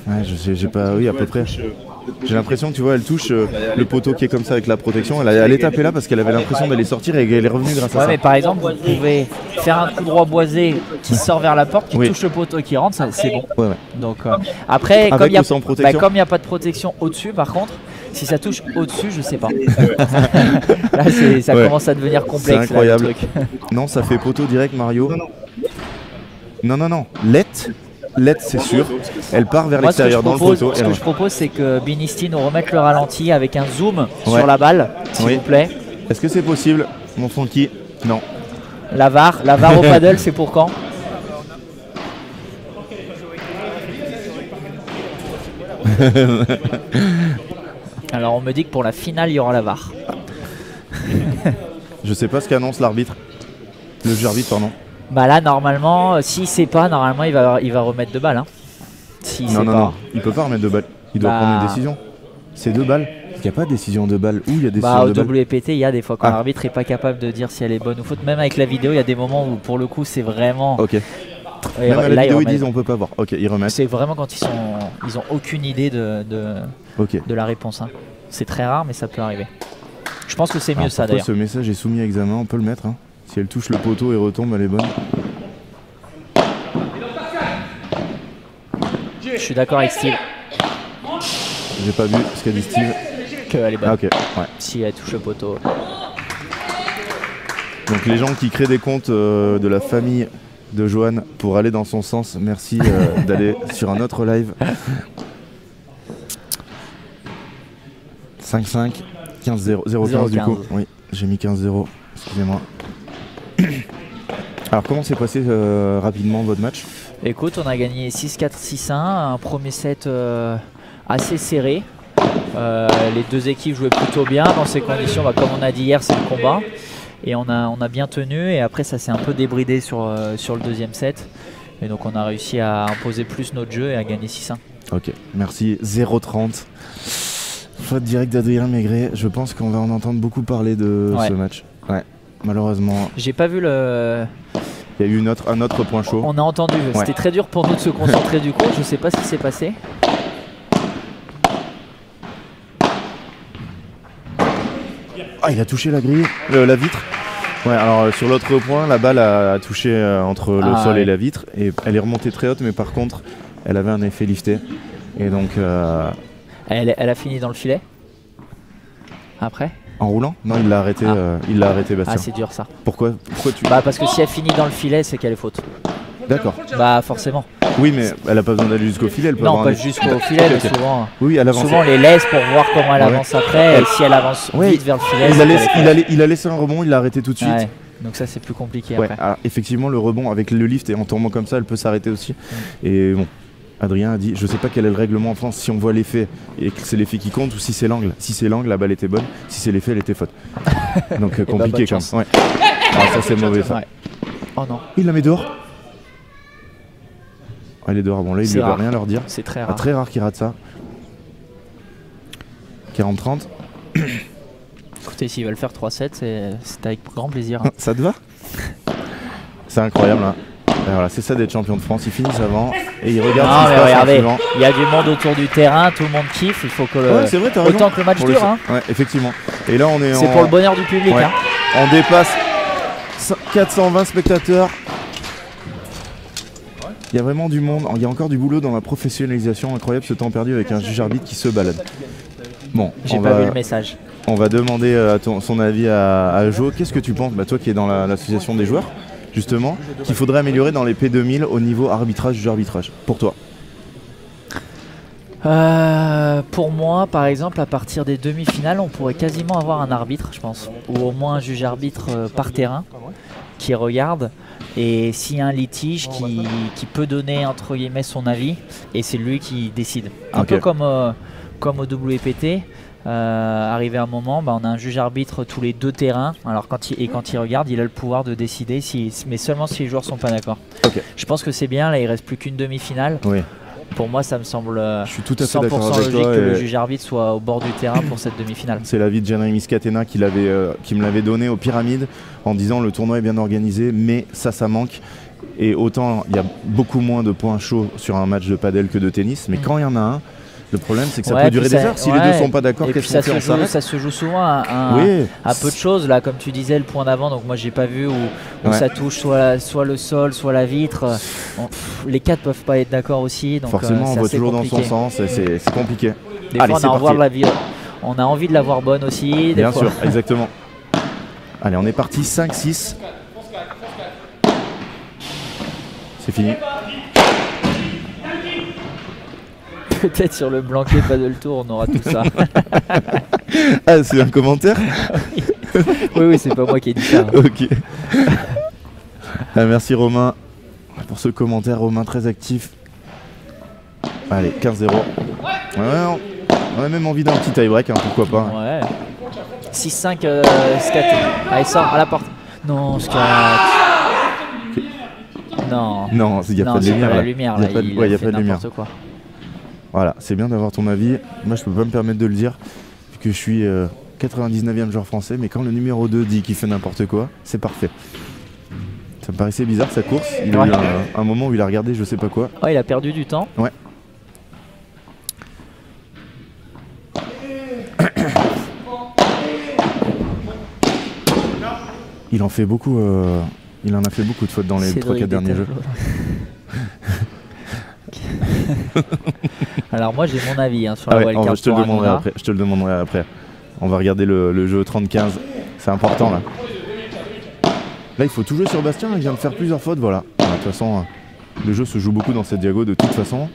Ouais, je sais, j'ai pas, oui, à peu près. J'ai l'impression que tu vois, elle touche euh, le poteau qui est comme ça avec la protection. Elle, a- elle est tapée là parce qu'elle avait l'impression d'aller sortir et elle est revenue grâce à Ouais, ça. mais par exemple, vous pouvez faire un coup droit boisé qui sort vers la porte, qui Oui. touche le poteau et qui rentre, ça, c'est bon. Ouais, ouais. Donc euh, après, Avec comme il y a ou sans bah, n'y a pas de protection au-dessus, par contre, si ça touche au-dessus, je sais pas. <laughs> là, c'est- ça Ouais. commence à devenir complexe. C'est là, le incroyable. truc. Non, ça fait poteau direct, Mario. Non, non, non. Let, let, c'est sûr. Elle part vers l'extérieur dans le propose, poteau. ce que je propose, c'est que Binisti nous remette le ralenti avec un zoom Ouais. sur la balle, s'il Oui. vous plaît. Est-ce que c'est possible, mon funky Non. La VAR, la VAR au <laughs> paddle, c'est pour quand? Alors on me dit que pour la finale il y aura la VAR. Je sais pas ce qu'annonce l'arbitre. Le jeu arbitre, pardon. Bah là normalement, euh, s'il sait pas, normalement il va, il va remettre deux balles. Hein. S'il Non, sait non, pas. non. Il peut pas remettre deux balles. Il doit Bah. prendre une décision. C'est deux balles. Il n'y a pas de décision de balle. Où il y a décision Bah, au de WPT, il y a des fois quand Ah. l'arbitre est pas capable de dire si elle est bonne ou faute. Même avec la vidéo, il y a des moments où pour le coup c'est vraiment. Ok. Et Même à là, la vidéo, ils remettent. disent on peut pas voir. Ok, ils remettent. C'est vraiment quand ils sont, ils ont aucune idée de, de, Ok. de la réponse. hein. C'est très rare, mais ça peut arriver. Je pense que c'est mieux Alors, ça d'ailleurs. ce message est soumis à examen, on peut le mettre. hein. Si elle touche le poteau et retombe, elle est bonne. Je suis d'accord avec Steve J'ai pas vu ce qu'a dit Steve. qu'elle est bonne. Ah ok, ouais. Si elle touche le poteau. Donc les gens qui créent des comptes euh, de la famille de Joanne pour aller dans son sens, merci euh, <laughs> d'aller sur un autre live. 5-5, 15-0, 0-15 du coup. 0-15. Oui, j'ai mis 15-0, excusez-moi. <coughs> Alors comment s'est passé euh, rapidement votre match? Écoute, on a gagné 6-4, 6-1. Un premier set euh, assez serré. Euh, les deux équipes jouaient plutôt bien dans ces conditions. bah, comme on a dit hier, c'est le combat. Et on a, on a bien tenu. Et après, ça s'est un peu débridé sur, sur le deuxième set. Et donc, on a réussi à imposer plus notre jeu et à gagner 6-1. Ok, merci. 0-30. Faute directe d'Adrien Maigret. Je pense qu'on va en entendre beaucoup parler de Ouais. ce match. Ouais, malheureusement, J'ai pas vu le. il y a eu une autre, un autre point chaud. On a entendu. C'était très dur pour nous de se concentrer du coup. Je sais pas ce qui s'est passé. Ah, il a touché la grille, euh, la vitre. Ouais, alors euh, sur l'autre point, la balle a, a touché euh, entre le Ah, sol ouais. et la vitre et elle est remontée très haute, mais par contre, elle avait un effet lifté. Et donc, euh, Elle, elle a fini dans le filet. Après en roulant? Non, il l'a arrêté, Ah. euh, il l'a arrêté, Bastien. Ah, c'est dur ça. pourquoi, pourquoi tu Bah, parce que si elle finit dans le filet, c'est qu'elle est faute. D'accord. Bah, forcément. Oui, mais elle a pas besoin d'aller jusqu'au filet. Elle peut Non, pas jusqu'au filet, mais souvent, Oui, elle avance. souvent on les laisse pour voir comment elle Ouais. avance après. Et si elle avance Ouais. vite vers le filet, Il a, laissé, il, faute. a, la- il a laissé un rebond, il l'a arrêté tout de suite. Ouais. Donc ça, c'est plus compliqué Ouais, après. alors, effectivement, le rebond avec le lift et en tombant comme ça, elle peut s'arrêter aussi. Et bon, Adrien a dit je sais pas quel est le règlement en France, si on voit l'effet et que c'est l'effet qui compte ou si c'est l'angle. Si c'est l'angle, la balle était bonne. Si c'est l'effet, elle était faute. <laughs> Donc euh, bah, compliqué bonne quand même. Ouais. Ah, ça c'est mauvais ça. Ouais. Oh non, Il la met dehors. Ah, elle est dehors. Bon, là, il lui va rien leur dire. c'est très Ah, rare. très rare qu'il rate ça. 40-30. <coughs> Écoutez, s'ils veulent faire 3-7, c'est c'est avec grand plaisir. hein. Ça te va? C'est incroyable. Hein. Et voilà, c'est ça d'être champion de France. Ils finissent avant et ils regardent Non, ce qui se mais passe en regardez, il y a du monde autour du terrain, tout le monde kiffe. Il faut que le- Ouais, vrai, t'as raison. autant que le match Pour dure. hein. Ouais, effectivement. Et là, on est C'est en- pour le bonheur du public. Ouais. hein. On dépasse cin- 420 spectateurs. Il y a vraiment du monde. Il y a encore du boulot dans la professionnalisation. Incroyable ce temps perdu avec un juge arbitre qui se balade. Bon, J'ai pas va, vu le message. on va demander euh, ton- son avis à, à Jo. Qu'est-ce que tu penses, bah, toi qui es dans la- l'association des joueurs, justement, qu'il faudrait améliorer dans les P2000 au niveau arbitrage, juge arbitrage, pour toi Euh, pour moi, par exemple, à partir des demi-finales, on pourrait quasiment avoir un arbitre, je pense, ou au moins un juge arbitre euh, par terrain qui regarde. Et s'il y a un litige, qui, qui peut donner entre guillemets son avis, et c'est lui qui décide. Un peu comme, euh, comme au WPT. Euh, arrivé un moment, bah, on a un juge arbitre tous les deux terrains. Alors quand il, et quand il regarde, il a le pouvoir de décider, si, mais seulement si les joueurs sont pas d'accord. Je pense que c'est bien. Là, il reste plus qu'une demi-finale. Oui, Pour moi, ça me semble euh, je suis tout à fait 100% d'accord avec logique toi. que le juge arbitre soit au bord du terrain pour cette demi-finale. C'est l'avis de Jeremy Scatena qui, l'avait, euh, qui me l'avait donné aux pyramides en disant le tournoi est bien organisé, mais ça, ça manque. Et autant il y a beaucoup moins de points chauds sur un match de padel que de tennis, mais Mm. quand il y en a un, le problème c'est que ça Ouais, peut durer des heures. Si ouais. les deux sont pas d'accord, qu'est-ce ça qu'on fait se, joue, s'arrête ça se joue souvent à, un- Oui, à peu de choses. Là, comme tu disais, le point d'avant, donc moi j'ai pas vu où, où Ouais. ça touche soit, le sol, soit la vitre. Pff, les quatre peuvent pas être d'accord aussi. Donc, forcément euh, on assez toujours dans son sens, et c'est, compliqué. Des Allez, fois, on a, envie parti. de la vie- on a envie de la voir bonne aussi. des Bien fois- sûr, <laughs> exactement. Allez, on est parti 5-6. C'est fini. Peut-être sur le blanquet, pas de le tour, on aura tout ça. <laughs> Ah, c'est un commentaire <laughs> oui, oui, c'est pas moi qui ai dit ça. Ok. Ah, merci Romain pour ce commentaire. Romain très actif. Allez, 15-0. Ouais, on, on a même envie d'un petit tie-break, hein, pourquoi pas. Ouais. 6-5, euh, scat. Allez, sort à la porte. Non, scat. Non. Non, il n'y a pas de lumière. lumière. Il y a pas de- ouais, il y a pas de lumière. Voilà, c'est bien d'avoir ton avis. Moi, je peux pas me permettre de le dire, vu que je suis euh, 99e joueur français, mais quand le numéro 2 dit qu'il fait n'importe quoi, c'est parfait. Ça me paraissait bizarre sa course. Il a eu un, un moment où il a regardé je sais pas quoi. Oh, il a perdu du temps. Ouais. Il en fait beaucoup. euh, il en a fait beaucoup de fautes dans les Cédric 3-4 derniers jeux. <laughs> <laughs> Alors moi j'ai mon avis hein, sur Ah la ouais, wildcard on va- je te le demanderai après. Je te le demanderai après. On va regarder le, le jeu 30-15. C'est important là. Là, il faut tout jouer sur Bastien. Il vient de faire plusieurs fautes. Voilà. De toute façon, euh, le jeu se joue beaucoup dans cette diago de toute façon.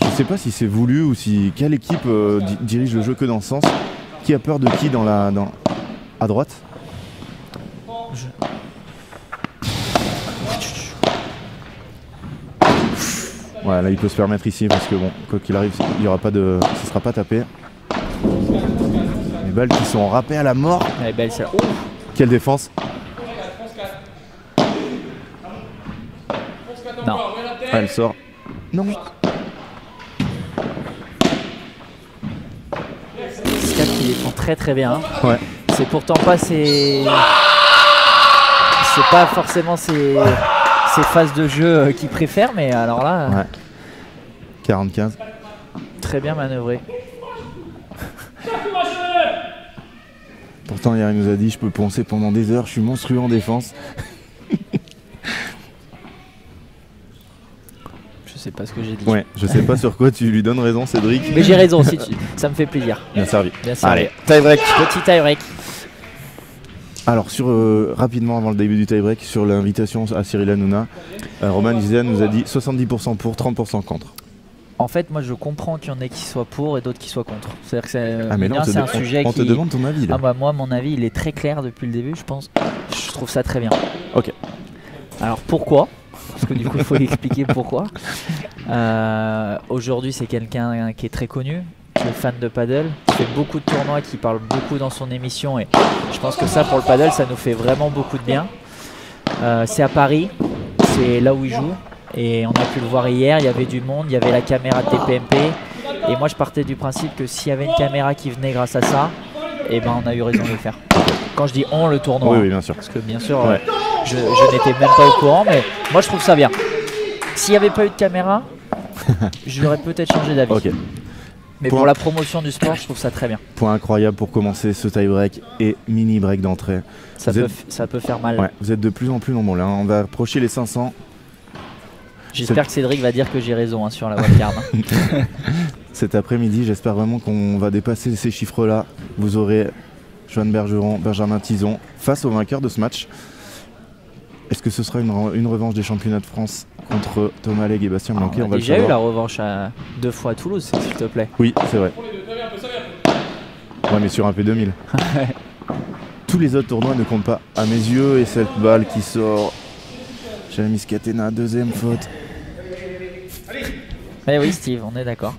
Je sais pas si c'est voulu ou si quelle équipe euh, di- dirige le jeu que dans ce sens. Qui a peur de qui dans la dans à droite? Ouais, là il peut se permettre ici parce que bon, quoi qu'il arrive, il y aura pas de, ce sera pas tapé. Les balles qui sont râpées à la mort. Elle est belle celle-là. Quelle défense non. Ah, Elle sort. Non. Scat qui défend très très bien. Ouais. C'est pourtant pas ses. C'est pas forcément ses, ses phases de jeu euh, qu'il préfère, mais alors là, Ouais. 40-15. très bien manœuvré. Pourtant hier il nous a dit je peux poncer pendant des heures, je suis monstrueux en défense. <laughs> Je sais pas ce que j'ai dit. Ouais, je sais pas sur quoi tu lui donnes raison Cédric. Mais j'ai raison aussi, tu- ça me fait plaisir. Bien servi. Bien sûr. Allez, tie break. Petit tie break. Alors sur euh, rapidement avant le début du tie break sur l'invitation à Cyril Hanouna, euh, Roman Zizan nous a dit 70% pour, 30% contre. En fait, moi je comprends qu'il y en ait qui soient pour et d'autres qui soient contre. C'est-à-dire que c'est Ah rien, c'est un on- sujet on qui. te demande ton avis là. Ah bah moi mon avis il est très clair depuis le début je pense. Je trouve ça très bien. Ok. Alors pourquoi? Parce que du coup il faut <laughs> expliquer pourquoi. Euh, Aujourd'hui c'est quelqu'un qui est très connu, fan de paddle, qui fait beaucoup de tournois, qui parle beaucoup dans son émission et je pense que ça pour le paddle ça nous fait vraiment beaucoup de bien. Euh, c'est à Paris, c'est là où il joue et on a pu le voir hier, il y avait du monde, il y avait la caméra de TPMP et moi je partais du principe que s'il y avait une caméra qui venait grâce à ça, et ben on a eu raison de le faire. Quand je dis on, le tournoi. Oui oui bien sûr. Parce que bien sûr, Ouais. je, je n'étais même pas au courant, mais moi je trouve ça bien. S'il n'y avait pas eu de caméra, <laughs> j'aurais peut-être changé d'avis. Mais Point. pour la promotion du sport, je trouve ça très bien. Point incroyable pour commencer ce tie break et mini break d'entrée. Ça, êtes- ça peut faire mal. Ouais, vous êtes de plus en plus nombreux là. hein. On va approcher les 500. J'espère que Cédric va dire que j'ai raison hein, sur la wildcard. hein. <laughs> cet après-midi. J'espère vraiment qu'on va dépasser ces chiffres-là. Vous aurez Joanne Bergeron, Benjamin Tison face au vainqueur de ce match. Est-ce que ce sera une, re- une revanche des championnats de France contre Thomas Legge et Bastien Ah, Blanquet on a va déjà eu la revanche à deux fois à Toulouse, s'il te plaît. Oui, c'est vrai. Ouais, mais sur un P2000. <laughs> Tous les autres tournois ne comptent pas à mes yeux et cette balle qui sort. Jérémy Scatena, deuxième faute. Eh oui, Steve, on est d'accord.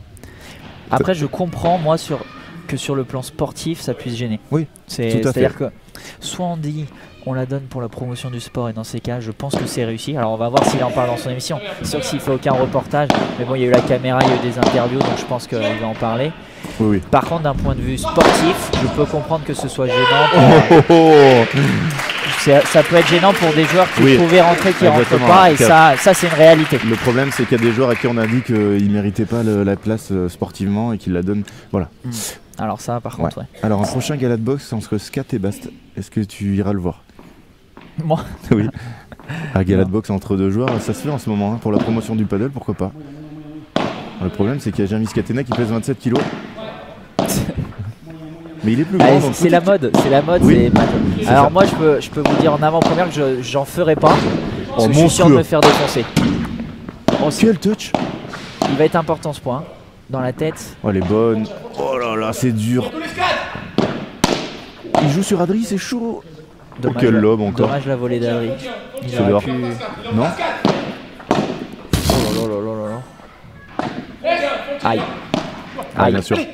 Après, je comprends, moi, sur, que sur le plan sportif, ça puisse gêner. Oui, C'est- à. C'est-à-dire que soit on dit on la donne pour la promotion du sport et dans ces cas, je pense que c'est réussi. Alors on va voir s'il en parle dans son émission. C'est sûr que s'il fait aucun reportage, mais bon, il y a eu la caméra, il y a eu des interviews, donc je pense qu'il va en parler. Oui, oui. Par contre, d'un point de vue sportif, je peux comprendre que ce soit gênant. pour- Oh, oh, oh. ça peut être gênant pour des joueurs qui Oui. pouvaient rentrer, qui rentrent pas, et ça, ça c'est une réalité. Le problème, c'est qu'il y a des joueurs à qui on a dit qu'ils méritaient pas le- la place euh, sportivement et qu'ils la donnent. Voilà. Alors ça, par contre, ouais. Alors, un prochain gala de boxe entre Scat et Bast. Est-ce que tu iras le voir? <laughs> Moi, Oui. Un gala de boxe entre deux joueurs, ça se fait en ce moment. hein. Pour la promotion du paddle, pourquoi pas Le problème, c'est qu'il y a Jamis Catena qui pèse 27 kilos. <laughs> Mais il est plus grand. C'est la mode, c'est la mode. Oui. Alors ça. moi, je peux, je peux vous dire en avant-première que je- j'en ferai pas. Parce Oh, que je suis sûr de me faire défoncer. Oh, quel touch Il va être important ce point. Dans la tête. Oh, elle est bonne. Oh là là, c'est dur. Il joue sur Adri, c'est chaud. Dommage, quel la- lob encore. Dommage la volée. Il C'est dehors. pu... Non Oh là là là là là. Aïe. Ah, Aïe. bien sûr. <laughs>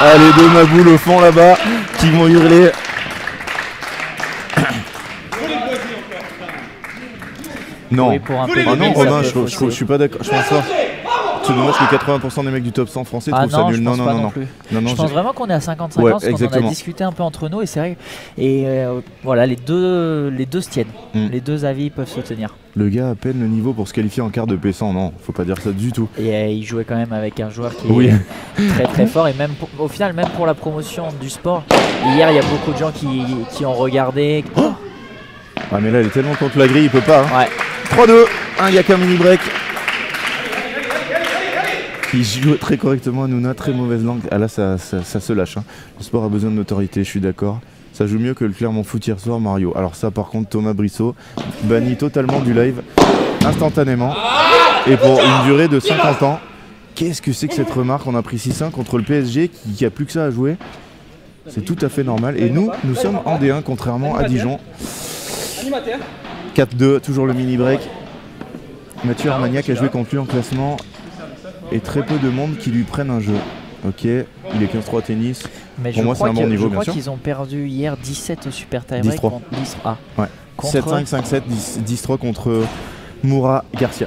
ah, les deux maboules au fond là-bas qui vont hurler. Non. Oui, pour un Ah non, Romain, je, je- fausser. je suis pas d'accord. Je pense pas. C'est dommage que 80% des mecs du top 100 français Ah trouvent ça non, nul. je Non, non, non, non je pense vraiment qu'on est à 50-50 Ouais, parce qu'on en a discuté un peu entre nous et c'est vrai. Et euh, voilà, les deux, les deux se tiennent. Mm. Les deux avis peuvent se tenir. Le gars a à peine le niveau pour se qualifier en quart de P100. Non, faut pas dire ça du tout. Et euh, il jouait quand même avec un joueur qui Oui. est très très fort. Et même pour- au final, même pour la promotion du sport, hier il y a beaucoup de gens qui, qui ont regardé. Ah, mais là, il est tellement contre la grille, il peut pas. hein. Ouais. 3-2, un Yaka mini break. Il joue très correctement à Nuna, très mauvaise langue. Ah là, ça, ça- ça se lâche. hein. Le sport a besoin de notoriété, je suis d'accord. Ça joue mieux que le Clermont Foot hier soir, Mario. Alors ça, par contre, Thomas Brissot banni totalement du live, instantanément, et pour une durée de 50 ans. Qu'est-ce que c'est que cette remarque? On a pris 6-1 contre le PSG, qui, qui a plus que ça à jouer. C'est tout à fait normal. Et nous, nous sommes en D1, contrairement à Dijon. Animateur. 4-2, toujours le mini break. Mathieu Armagnac a joué contre lui en classement et très peu de monde qui lui prennent un jeu. Ok, il est 15-3 tennis. Mais Pour je moi, c'est crois un bon niveau, je bien crois sûr. qu'ils ont perdu hier 17 au super tie break 10-3. contre 10 ah. Ouais. Contre 7-5, 5-7, 10 10-3 contre Moura Garcia.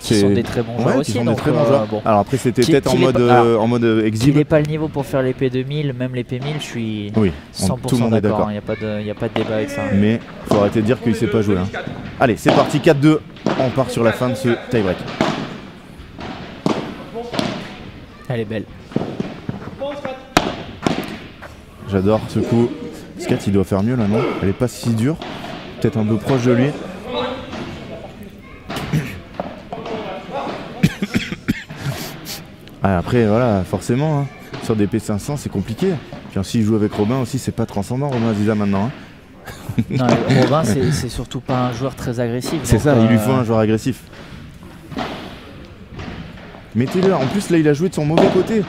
qui sont des très bons joueurs Ouais, aussi. sont des donc, très bons euh, joueurs. bon. Alors après, c'était Qui- peut-être en qu'il est mode, pas- euh, en mode euh, Qu'il exhibe. n'ait pas le niveau pour faire les P2000, même les P1000, je suis Oui, on- 100% tout le monde est d'accord. d'accord. Il n'y a, pas de- y a pas de débat avec ça. Mais faut arrêter de dire qu'il sait pas jouer. hein. Allez, c'est parti, 4-2. On part sur la fin de ce tie-break. Elle est belle. J'adore ce coup. Scat, il doit faire mieux là, non? Elle est pas si dure. Peut-être un peu proche de lui. <coughs> Ah, après, voilà, forcément, hein, sur des P500, c'est compliqué. Puis s'il joue avec Robin aussi, c'est pas transcendant, Robin Aziza maintenant. hein. Non, Robin, c'est surtout pas un joueur très agressif. C'est ça, il lui faut euh, un joueur agressif. Mettez-le, en plus là il a joué de son mauvais côté.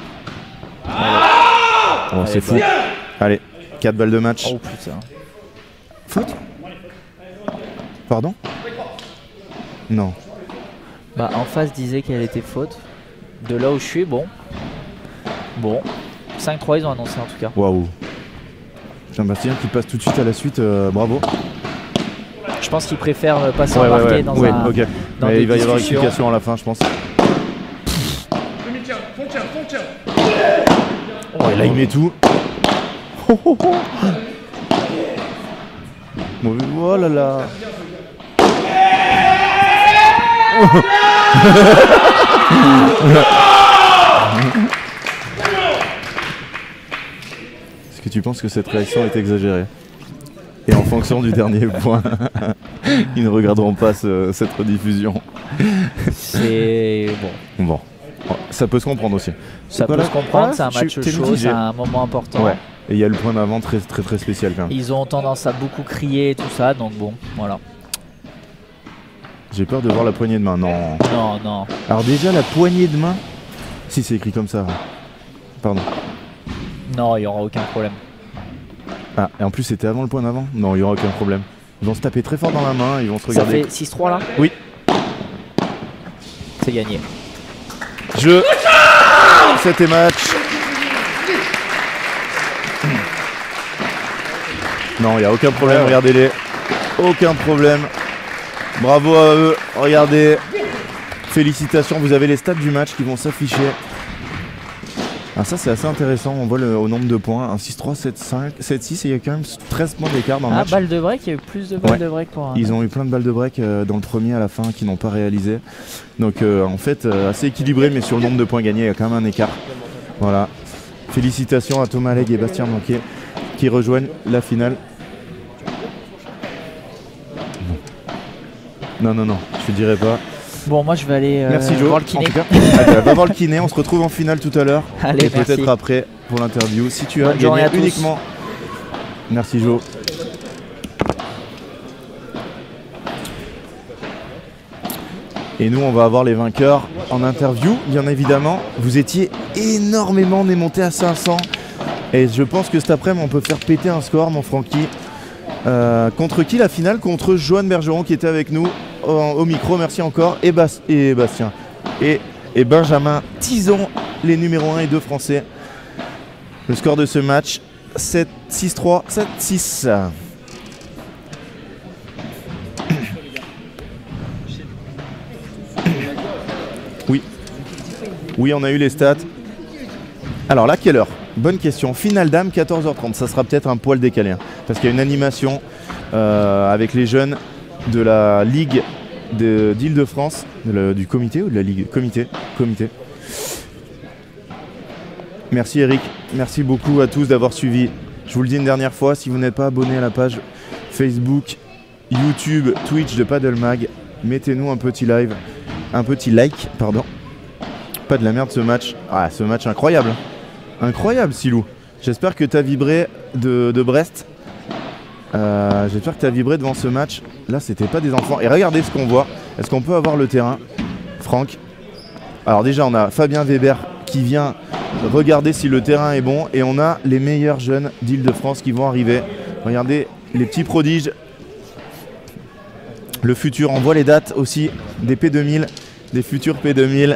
Oh, c'est Allez, fou. bonne. Allez, 4 balles de match. Oh putain. Foot Pardon Non. Bah, en face disait qu'elle était faute. De là où je suis, bon. Bon. 5-3, ils ont annoncé en tout cas. Waouh. Jean-Bastien qui passe tout de suite à la suite, euh, bravo. Je pense qu'ils préfèrent euh, pas s'embarquer dans Ouais, un. ok. dans des il va y avoir explication à la fin, je pense. Demi-tien, fond tien, fond tien. Oh, et là il met tout. Oh, oh, oh. Oh là là. Est-ce que tu penses que cette réaction est exagérée? Et en fonction du dernier point, <laughs> ils ne regarderont pas ce- cette rediffusion. C'est. Bon. Bon, ça peut se comprendre aussi. Ça peut se comprendre, c'est un match chaud, c'est un moment important. Ouais. Et il y a le point d'avant très très très spécial quand même. Ils ont tendance à beaucoup crier et tout ça, donc bon, voilà. J'ai peur de voir la poignée de main. Non. Non, non. Alors déjà la poignée de main. Si c'est écrit comme ça. ouais. Pardon. Non, il n'y aura aucun problème. Ah et en plus c'était avant le point d'avant? Non il y aura aucun problème. Ils vont se taper très fort dans la main. Ils vont se Ça regarder. fait 6-3 là? C'est gagné. C'était match. Non, il n'y a aucun problème, regardez-les. Aucun problème. Bravo à eux. Regardez. Félicitations, vous avez les stats du match qui vont s'afficher. Ah ça c'est assez intéressant, on voit le, au nombre de points, un 6-3, 7-5, 7-6 et il y a quand même 13 points d'écart dans le Ah, match. balle de break, il y a eu plus de balles Ouais. de break pour un. Ils ont eu plein de balles de break euh, dans le premier à la fin qui n'ont pas réalisé. Donc euh, en fait euh, assez équilibré mais sur le nombre de points gagnés il y a quand même un écart. Voilà. Félicitations à Thomas Leg et Bastien Blanquet qui rejoignent la finale. Non non non, je te dirai pas. Bon, moi je vais aller euh, Merci voir le en kiné. tout cas. <laughs> Allez, va voir le kiné, on se retrouve en finale tout à l'heure. Allez, et peut-être après pour l'interview. Si tu as Bonne gagné uniquement. Merci Joe. Et nous, on va avoir les vainqueurs en interview, bien évidemment. Vous étiez énormément, on est monté à 500. Et je pense que cet après-midi, on peut faire péter un score, mon Francky. Euh, contre qui la finale? Contre Joanne Bergeron qui était avec nous au, micro. Merci encore. Et, Bas- et Bastien. Et, Benjamin Tison, les numéros 1 et 2 français. Le score de ce match 7, 6-3, 7-6. Oui. Oui, on a eu les stats. Alors là, quelle heure? Bonne question. Finale dame, 14h30. Ça sera peut-être un poil décalé. hein, parce qu'il y a une animation euh, avec les jeunes de la Ligue de- d'Île-de-France, du comité ou de la Ligue? Comité. Merci Eric, merci beaucoup à tous d'avoir suivi. Je vous le dis une dernière fois, si vous n'êtes pas abonné à la page Facebook, YouTube, Twitch de Paddle Mag, mettez-nous un petit live, un petit like, pardon. Pas de la merde ce match. Ah, ce match incroyable. Incroyable, Silou. J'espère que tu as vibré de, Brest. Euh, J'espère que tu as vibré devant ce match. Là, c'était pas des enfants. Et regardez ce qu'on voit. Est-ce qu'on peut avoir le terrain Franck? Alors, déjà, on a Fabien Weber qui vient regarder si le terrain est bon. Et on a les meilleurs jeunes d'Île-de-France qui vont arriver. Regardez les petits prodiges. Le futur, on voit les dates aussi des P2000, des futurs P2000.